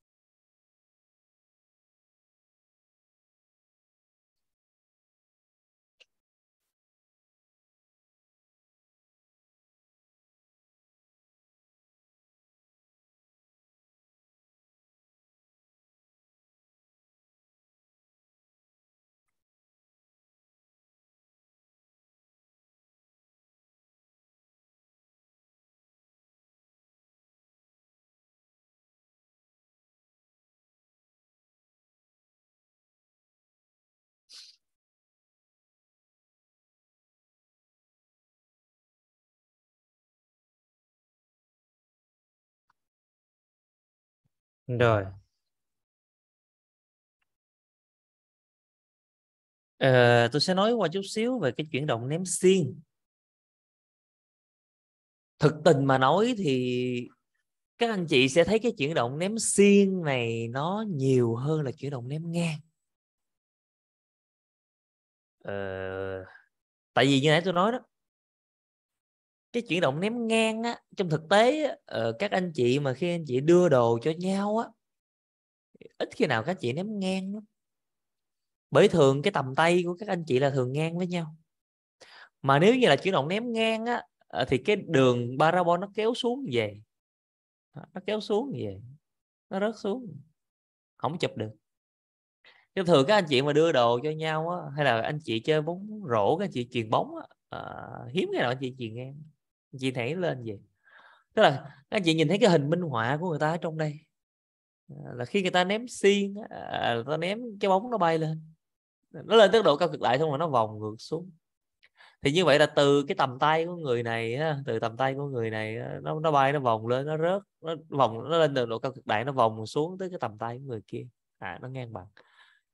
Ừ. rồi. À, tôi sẽ nói qua chút xíu về cái chuyển động ném xiên. Thực tình mà nói thì các anh chị sẽ thấy cái chuyển động ném xiên này nó nhiều hơn là chuyển động ném ngang. Ờ, tại vì như nãy tôi nói đó cái chuyển động ném ngang á trong thực tế á, ờ, các anh chị mà khi anh chị đưa đồ cho nhau á ít khi nào các anh chị ném ngang lắm. Bởi thường cái tầm tay của các anh chị là thường ngang với nhau. Mà nếu như là chuyển động ném ngang á ờ, thì cái đường parabol nó kéo xuống về nó kéo xuống về nó rớt xuống. Không chụp được. Chứ thường các anh chị mà đưa đồ cho nhau á, hay là anh chị chơi bóng rổ các anh chị truyền bóng á, à, hiếm khi nào anh chị truyền ngang chị nhảy lên vậy. Tức là các chị nhìn thấy cái hình minh họa của người ta ở trong đây. À, là khi người ta ném xiên à, à người ta ném cái bóng nó bay lên. Nó lên tốc độ cao cực đại xong rồi nó vòng ngược xuống. Thì như vậy là từ cái tầm tay của người này từ tầm tay của người này nó nó bay nó vòng lên nó rớt nó vòng nó lên tốc độ cao cực đại nó vòng xuống tới cái tầm tay của người kia. À, nó ngang bằng.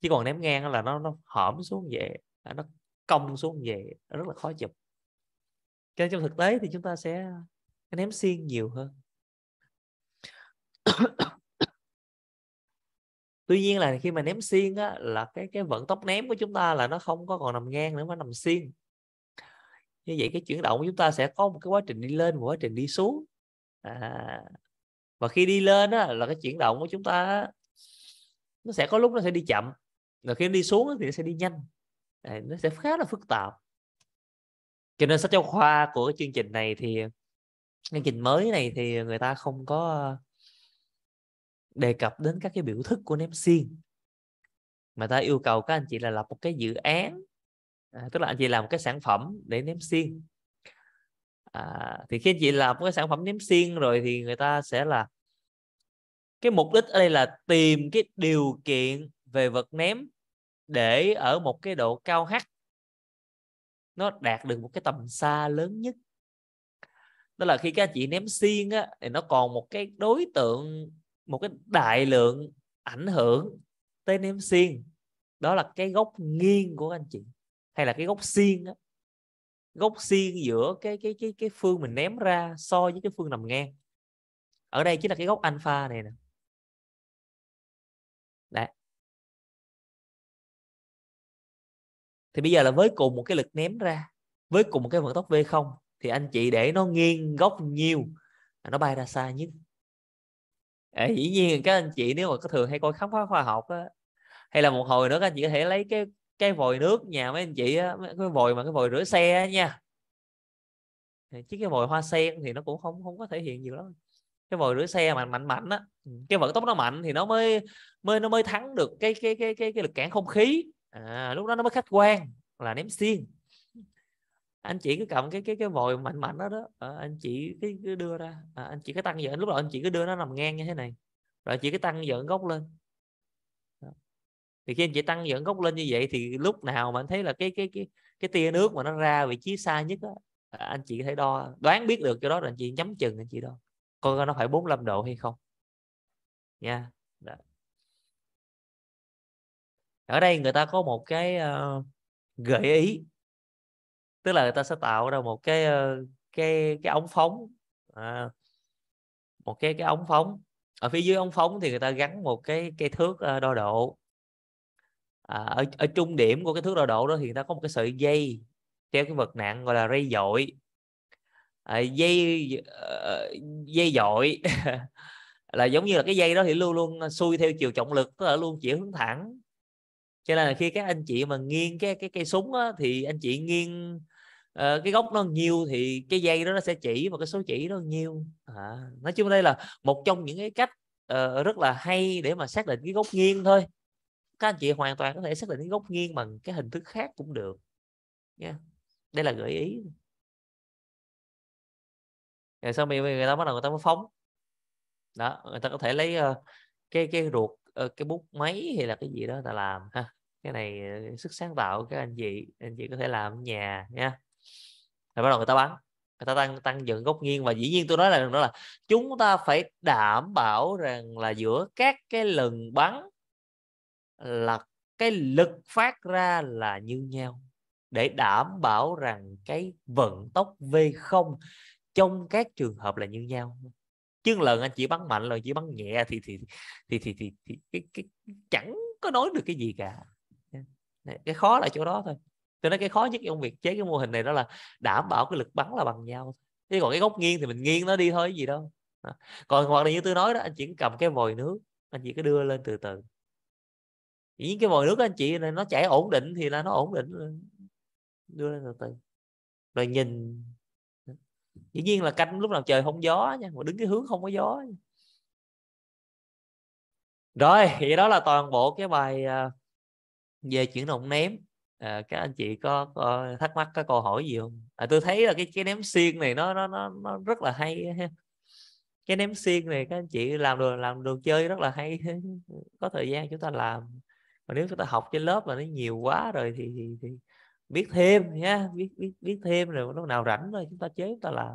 Chứ còn ném ngang là nó nó hõm xuống vậy à, nó cong xuống về rất là khó chụp cho nên trong thực tế thì chúng ta sẽ ném xiên nhiều hơn. Tuy nhiên là khi mà ném xiên á, là cái cái vận tốc ném của chúng ta là nó không có còn nằm ngang nữa mà nằm xiên. Như vậy cái chuyển động của chúng ta sẽ có một cái quá trình đi lên một quá trình đi xuống. À, và khi đi lên á, là cái chuyển động của chúng ta nó sẽ có lúc nó sẽ đi chậm rồi khi nó đi xuống thì nó sẽ đi nhanh. À, nó sẽ khá là phức tạp cho nên sách giáo khoa của chương trình này thì chương trình mới này thì người ta không có ờ, đề cập đến các cái biểu thức của ném xiên mà ta yêu cầu các anh chị là lập một cái dự án à, tức là anh chị làm một cái sản phẩm để ném xiên à, thì khi anh chị làm một cái sản phẩm ném xiên rồi thì người ta sẽ là cái mục đích ở đây là tìm cái điều kiện về vật ném để ở một cái độ cao h nó đạt được một cái tầm xa lớn nhất. Đó là khi các anh chị ném xiên á, thì nó còn một cái đối tượng, một cái đại lượng ảnh hưởng tới ném xiên. Đó là cái góc nghiêng của anh chị, hay là cái góc xiên á. Góc xiên giữa cái cái cái cái phương mình ném ra so với cái phương nằm ngang. Ở đây chính là cái góc alpha này nè. Thì bây giờ là với cùng một cái lực ném ra với cùng một cái vận tốc v không thì anh chị để nó nghiêng góc nhiều nó bay ra xa nhất. À, dĩ nhiên các anh chị nếu mà có thường hay coi khám phá khoa học á, hay là một hồi nữa các anh chị có thể lấy cái cái vòi nước nhà mấy anh chị á, cái vòi mà cái vòi rửa xe á nha. Chứ cái vòi hoa sen thì nó cũng không không có thể hiện nhiều lắm. Cái vòi rửa xe mạnh mạnh mạnh á. Cái vận tốc nó mạnh thì nó mới mới nó mới thắng được cái cái cái cái, cái lực cản không khí à, lúc đó nó mới khách quan là ném xiên. Anh chị cứ cầm cái cái cái vòi mạnh mạnh đó đó. À, anh chị cái cứ đưa ra. À, anh chị cái tăng giận lúc đó anh chị cứ đưa nó nằm ngang như thế này. Rồi anh chị cái tăng giận gốc lên. Thì khi anh chị tăng dẫn gốc lên như vậy thì lúc nào mà anh thấy là cái cái cái cái tia nước mà nó ra vị trí xa nhất đó, à, anh chị có thể đo. Đoán biết được cho đó là anh chị nhắm chừng anh chị đo. Coi nó phải 45 độ hay không. Nha. Yeah ở đây người ta có một cái uh, gợi ý. Tức là người ta sẽ tạo ra một cái uh, cái cái ống phóng. À, một cái cái ống phóng. Ở phía dưới ống phóng thì người ta gắn một cái cây thước uh, đo độ. À, ở ở trung điểm của cái thước đo độ đó thì người ta có một cái sợi dây treo cái vật nặng gọi là dây dội. À, dây uh, dây dội là giống như là cái dây đó thì luôn luôn xuôi theo chiều trọng lực tức là luôn chỉ hướng thẳng cho nên là khi các anh chị mà nghiêng cái cái cây súng á, thì anh chị nghiêng uh, cái góc nó nhiều thì cái dây đó nó sẽ chỉ và cái số chỉ nó nhiều, à, nói chung đây là một trong những cái cách uh, rất là hay để mà xác định cái góc nghiêng thôi. Các anh chị hoàn toàn có thể xác định cái góc nghiêng bằng cái hình thức khác cũng được nha. Đây là gợi ý. Rồi sau này người ta bắt đầu người ta mới phóng. Đó người ta có thể lấy uh, cái cái ruột uh, cái bút máy hay là cái gì đó ta làm ha cái này ờ, sức sáng tạo các anh chị anh chị có thể làm ở nhà nha. Rồi bắt đầu người ta bắn người ta tăng tăng dựng góc nghiêng và dĩ nhiên tôi nói là đó là chúng ta phải đảm bảo rằng là giữa các cái lần bắn là cái lực phát ra là như nhau. Để đảm bảo rằng cái vận tốc V0 trong các trường hợp là như nhau. Chứ lần anh chỉ bắn mạnh lần chỉ bắn nhẹ thì thì thì thì thì, thì cái, cái, chẳng có nói được cái gì cả cái khó là chỗ đó thôi. Tôi nói cái khó nhất trong việc chế cái mô hình này đó là đảm bảo cái lực bắn là bằng nhau chứ còn cái góc nghiêng thì mình nghiêng nó đi thôi gì đâu. Còn hoặc là như tôi nói đó, anh chỉ cầm cái vòi nước, anh chỉ cứ đưa lên từ từ. Những cái vòi nước anh chị này nó chảy ổn định thì là nó ổn định đưa lên từ từ. Rồi nhìn. Dĩ nhiên là canh lúc nào trời không gió nha, mà đứng cái hướng không có gió nha. rồi, vậy đó là toàn bộ cái bài à, về chuyển động ném. À, các anh chị có, có thắc mắc có câu hỏi gì không? À, tôi thấy là cái cái ném xiên này nó nó nó, nó rất là hay. Cái ném xiên này các anh chị làm được làm được chơi rất là hay. Có thời gian chúng ta làm. Mà nếu chúng ta học trên lớp mà nó nhiều quá rồi thì thì, thì biết thêm nhé biết biết biết thêm rồi lúc nào rảnh rồi chúng ta chế chúng ta làm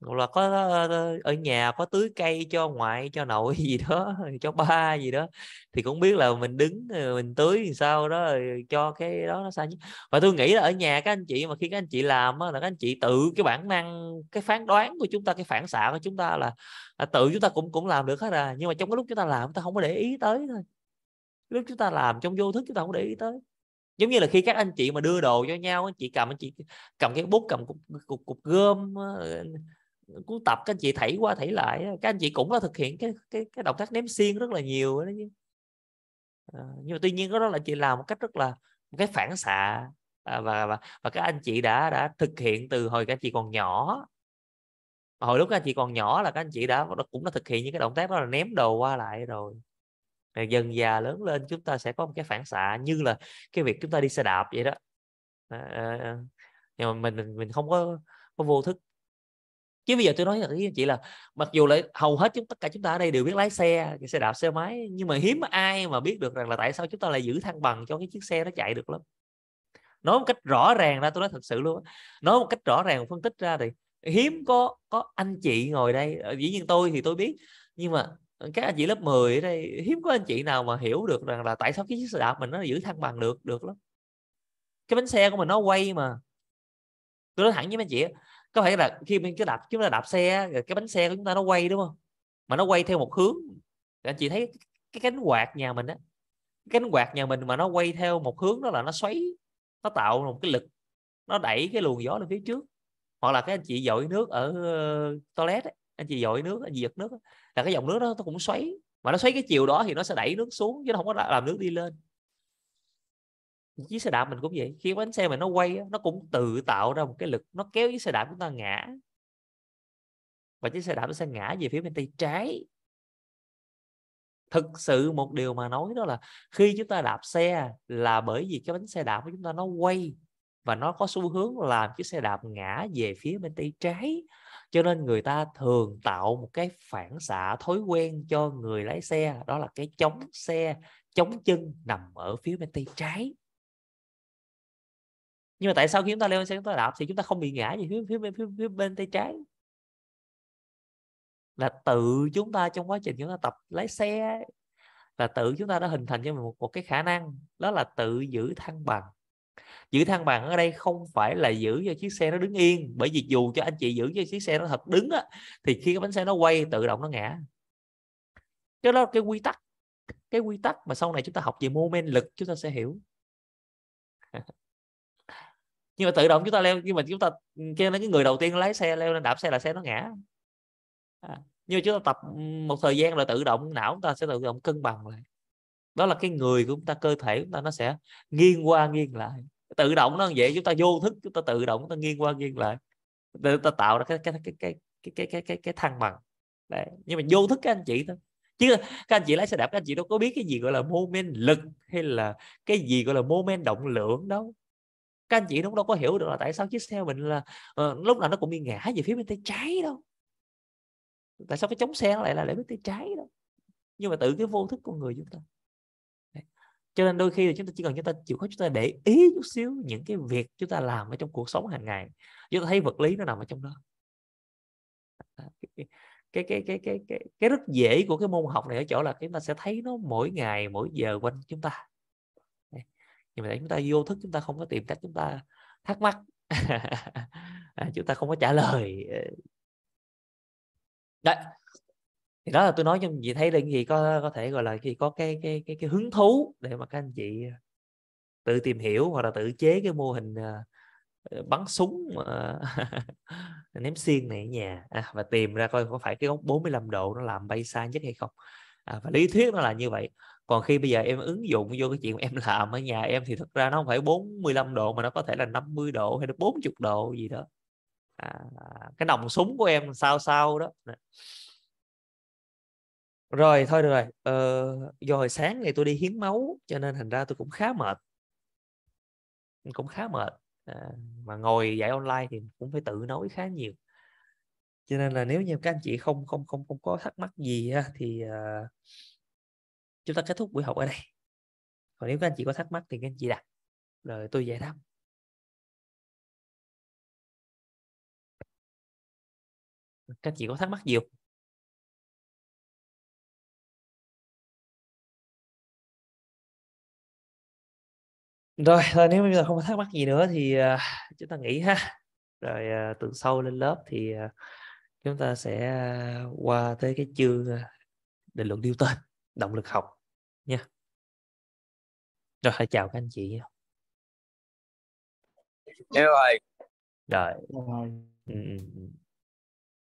hoặc là có ờ, ở nhà có tưới cây cho ngoại cho nội gì đó cho ba gì đó thì cũng biết là mình đứng ờ, mình tưới thì sao đó rồi cho cái đó nó sao chứ. Và tôi nghĩ là ở nhà các anh chị mà khi các anh chị làm là các anh chị tự cái bản năng cái phán đoán của chúng ta cái phản xạ của chúng ta là, là tự chúng ta cũng cũng làm được hết à. Nhưng mà trong cái lúc chúng ta làm chúng ta không có để ý tới thôi. Lúc chúng ta làm trong vô thức chúng ta không để ý tới. Giống như là khi các anh chị mà đưa đồ cho nhau anh chị cầm anh chị cầm cái bút cầm cục, cục, cục gom cuốn tập các anh chị thảy qua thảy lại các anh chị cũng đã thực hiện cái cái cái động tác ném xiên rất là nhiều đó chứ. À, nhưng mà tuy nhiên đó là chị làm một cách rất là một cái phản xạ. À, và và và các anh chị đã đã thực hiện từ hồi các anh chị còn nhỏ. Hồi lúc các anh chị còn nhỏ là các anh chị đã cũng đã thực hiện những cái động tác đó là ném đồ qua lại rồi. Dần già lớn lên chúng ta sẽ có một cái phản xạ như là cái việc chúng ta đi xe đạp vậy đó. À, nhưng mà mình mình không có có vô thức chứ bây giờ tôi nói với anh chị là mặc dù là hầu hết chúng, tất cả chúng ta ở đây đều biết lái xe xe đạp, xe máy, nhưng mà hiếm ai mà biết được rằng là tại sao chúng ta lại giữ thăng bằng cho cái chiếc xe nó chạy được lắm. Nói một cách rõ ràng ra, tôi nói thật sự luôn nói một cách rõ ràng phân tích ra thì hiếm có có anh chị ngồi đây ờ, dĩ nhiên tôi thì tôi biết, nhưng mà các anh chị lớp 10 ở đây, hiếm có anh chị nào mà hiểu được rằng là tại sao cái chiếc xe đạp mình nó giữ thăng bằng được được lắm. Cái bánh xe của mình nó quay mà. Tôi nói thẳng với mấy anh chị có thể là khi mình cứ đạp chúng ta đạp xe cái bánh xe của chúng ta nó quay, đúng không mà nó quay theo một hướng anh chị thấy cái cánh quạt nhà mình á cánh quạt nhà mình mà nó quay theo một hướng đó là nó xoáy, nó tạo một cái lực, nó đẩy cái luồng gió lên phía trước hoặc là cái anh chị dội nước ở ờ, toilet ấy. anh chị dội nước, anh chị giật nước ấy. là cái dòng nước đó nó cũng xoáy mà nó xoáy cái chiều đó thì nó sẽ đẩy nước xuống chứ nó không có làm nước đi lên chiếc xe đạp mình cũng vậy. Khi bánh xe mà nó quay nó cũng tự tạo ra một cái lực, nó kéo chiếc xe đạp chúng ta ngã. Và chiếc xe đạp nó sẽ ngã về phía bên tay trái. Thực sự một điều mà nói đó là khi chúng ta đạp xe là bởi vì cái bánh xe đạp của chúng ta nó quay và nó có xu hướng làm chiếc xe đạp ngã về phía bên tay trái. Cho nên người ta thường tạo một cái phản xạ thói quen cho người lái xe, đó là cái chống xe, chống chân nằm ở phía bên tay trái nhưng mà tại sao khi chúng ta leo lên xe chúng ta đạp thì chúng ta không bị ngã gì phía phía bên phía, phía bên tay trái? Là tự chúng ta trong quá trình chúng ta tập lái xe là tự chúng ta đã hình thành cho mình một, một cái khả năng đó là tự giữ thăng bằng. Giữ thăng bằng ở đây không phải là giữ cho chiếc xe nó đứng yên bởi vì dù cho anh chị giữ cho chiếc xe nó thật đứng á, thì khi cái bánh xe nó quay tự động nó ngã. Cái đó là cái quy tắc cái quy tắc mà sau này chúng ta học về mô men lực chúng ta sẽ hiểu nhưng mà tự động chúng ta leo nhưng mà chúng ta kêu cái người đầu tiên lái xe leo lên đạp xe là xe nó ngã. À, nhưng mà chúng ta tập một thời gian là tự động não chúng ta sẽ tự động cân bằng lại. Đó là cái người của chúng ta cơ thể chúng ta nó sẽ nghiêng qua nghiêng lại. Tự động nó vậy chúng ta vô thức chúng ta tự động chúng ta nghiêng qua nghiêng lại. Để chúng ta tạo ra cái cái cái cái cái cái cái cái, cái thăng bằng. Đấy. nhưng mà vô thức các anh chị thôi. Chứ các anh chị lái xe đạp các anh chị đâu có biết cái gì gọi là mô men lực hay là cái gì gọi là mô men động lượng đâu các anh chị nó đâu có hiểu được là tại sao chiếc xe mình là uh, lúc nào nó cũng bị ngã về phía bên tay trái đâu. Tại sao cái chống xe nó lại là để bên tay trái đâu? Nhưng mà tự cái vô thức con người chúng ta. Cho nên đôi khi là chúng ta chỉ cần chúng ta chịu khó chúng ta để ý chút xíu những cái việc chúng ta làm ở trong cuộc sống hàng ngày. Chúng ta thấy vật lý nó nằm ở trong đó. Cái cái cái cái cái, cái rất dễ của cái môn học này ở chỗ là chúng ta sẽ thấy nó mỗi ngày mỗi giờ quanh chúng ta nhưng mà để chúng ta vô thức chúng ta không có tìm cách chúng ta thắc mắc. À, chúng ta không có trả lời. Ờ. Đấy. Thì đó là tôi nói cho chị thấy là gì có có thể gọi là gì có cái cái cái cái hứng thú để mà các anh chị ờ, tự tìm hiểu hoặc là tự chế cái mô hình ờ, bắn súng ném xiên này ở nhà. À, và tìm ra coi có phải cái góc 45 độ nó làm bay xa nhất hay không. À, và lý thuyết nó là như vậy còn khi bây giờ em ứng dụng vô cái chuyện em làm ở nhà em thì thực ra nó không phải 45 độ mà nó có thể là 50 độ hay là 40 độ gì đó. À, cái nòng súng của em sao sao đó. Rồi thôi được rồi. Ờ, do hồi sáng này tôi đi hiến máu cho nên thành ra tôi cũng khá mệt. Cũng khá mệt. À, mà ngồi dạy online thì cũng phải tự nói khá nhiều. Cho nên là nếu như các anh chị không không không không có thắc mắc gì ha, thì uh, chúng ta kết thúc buổi học ở đây. Còn nếu các anh chị có thắc mắc thì các anh chị đặt. Rồi tôi giải đáp. Các anh chị có thắc mắc gì không? Rồi thôi nếu bây giờ không có thắc mắc gì nữa thì uh, chúng ta nghỉ ha. Rồi uh, tuần sau lên lớp thì uh, chúng ta sẽ uh, qua tới cái chương uh, định luận điêu tên động lực học nha. Rồi hãy chào các anh chị nha. Rồi. Rồi ừ, ừ, ừ.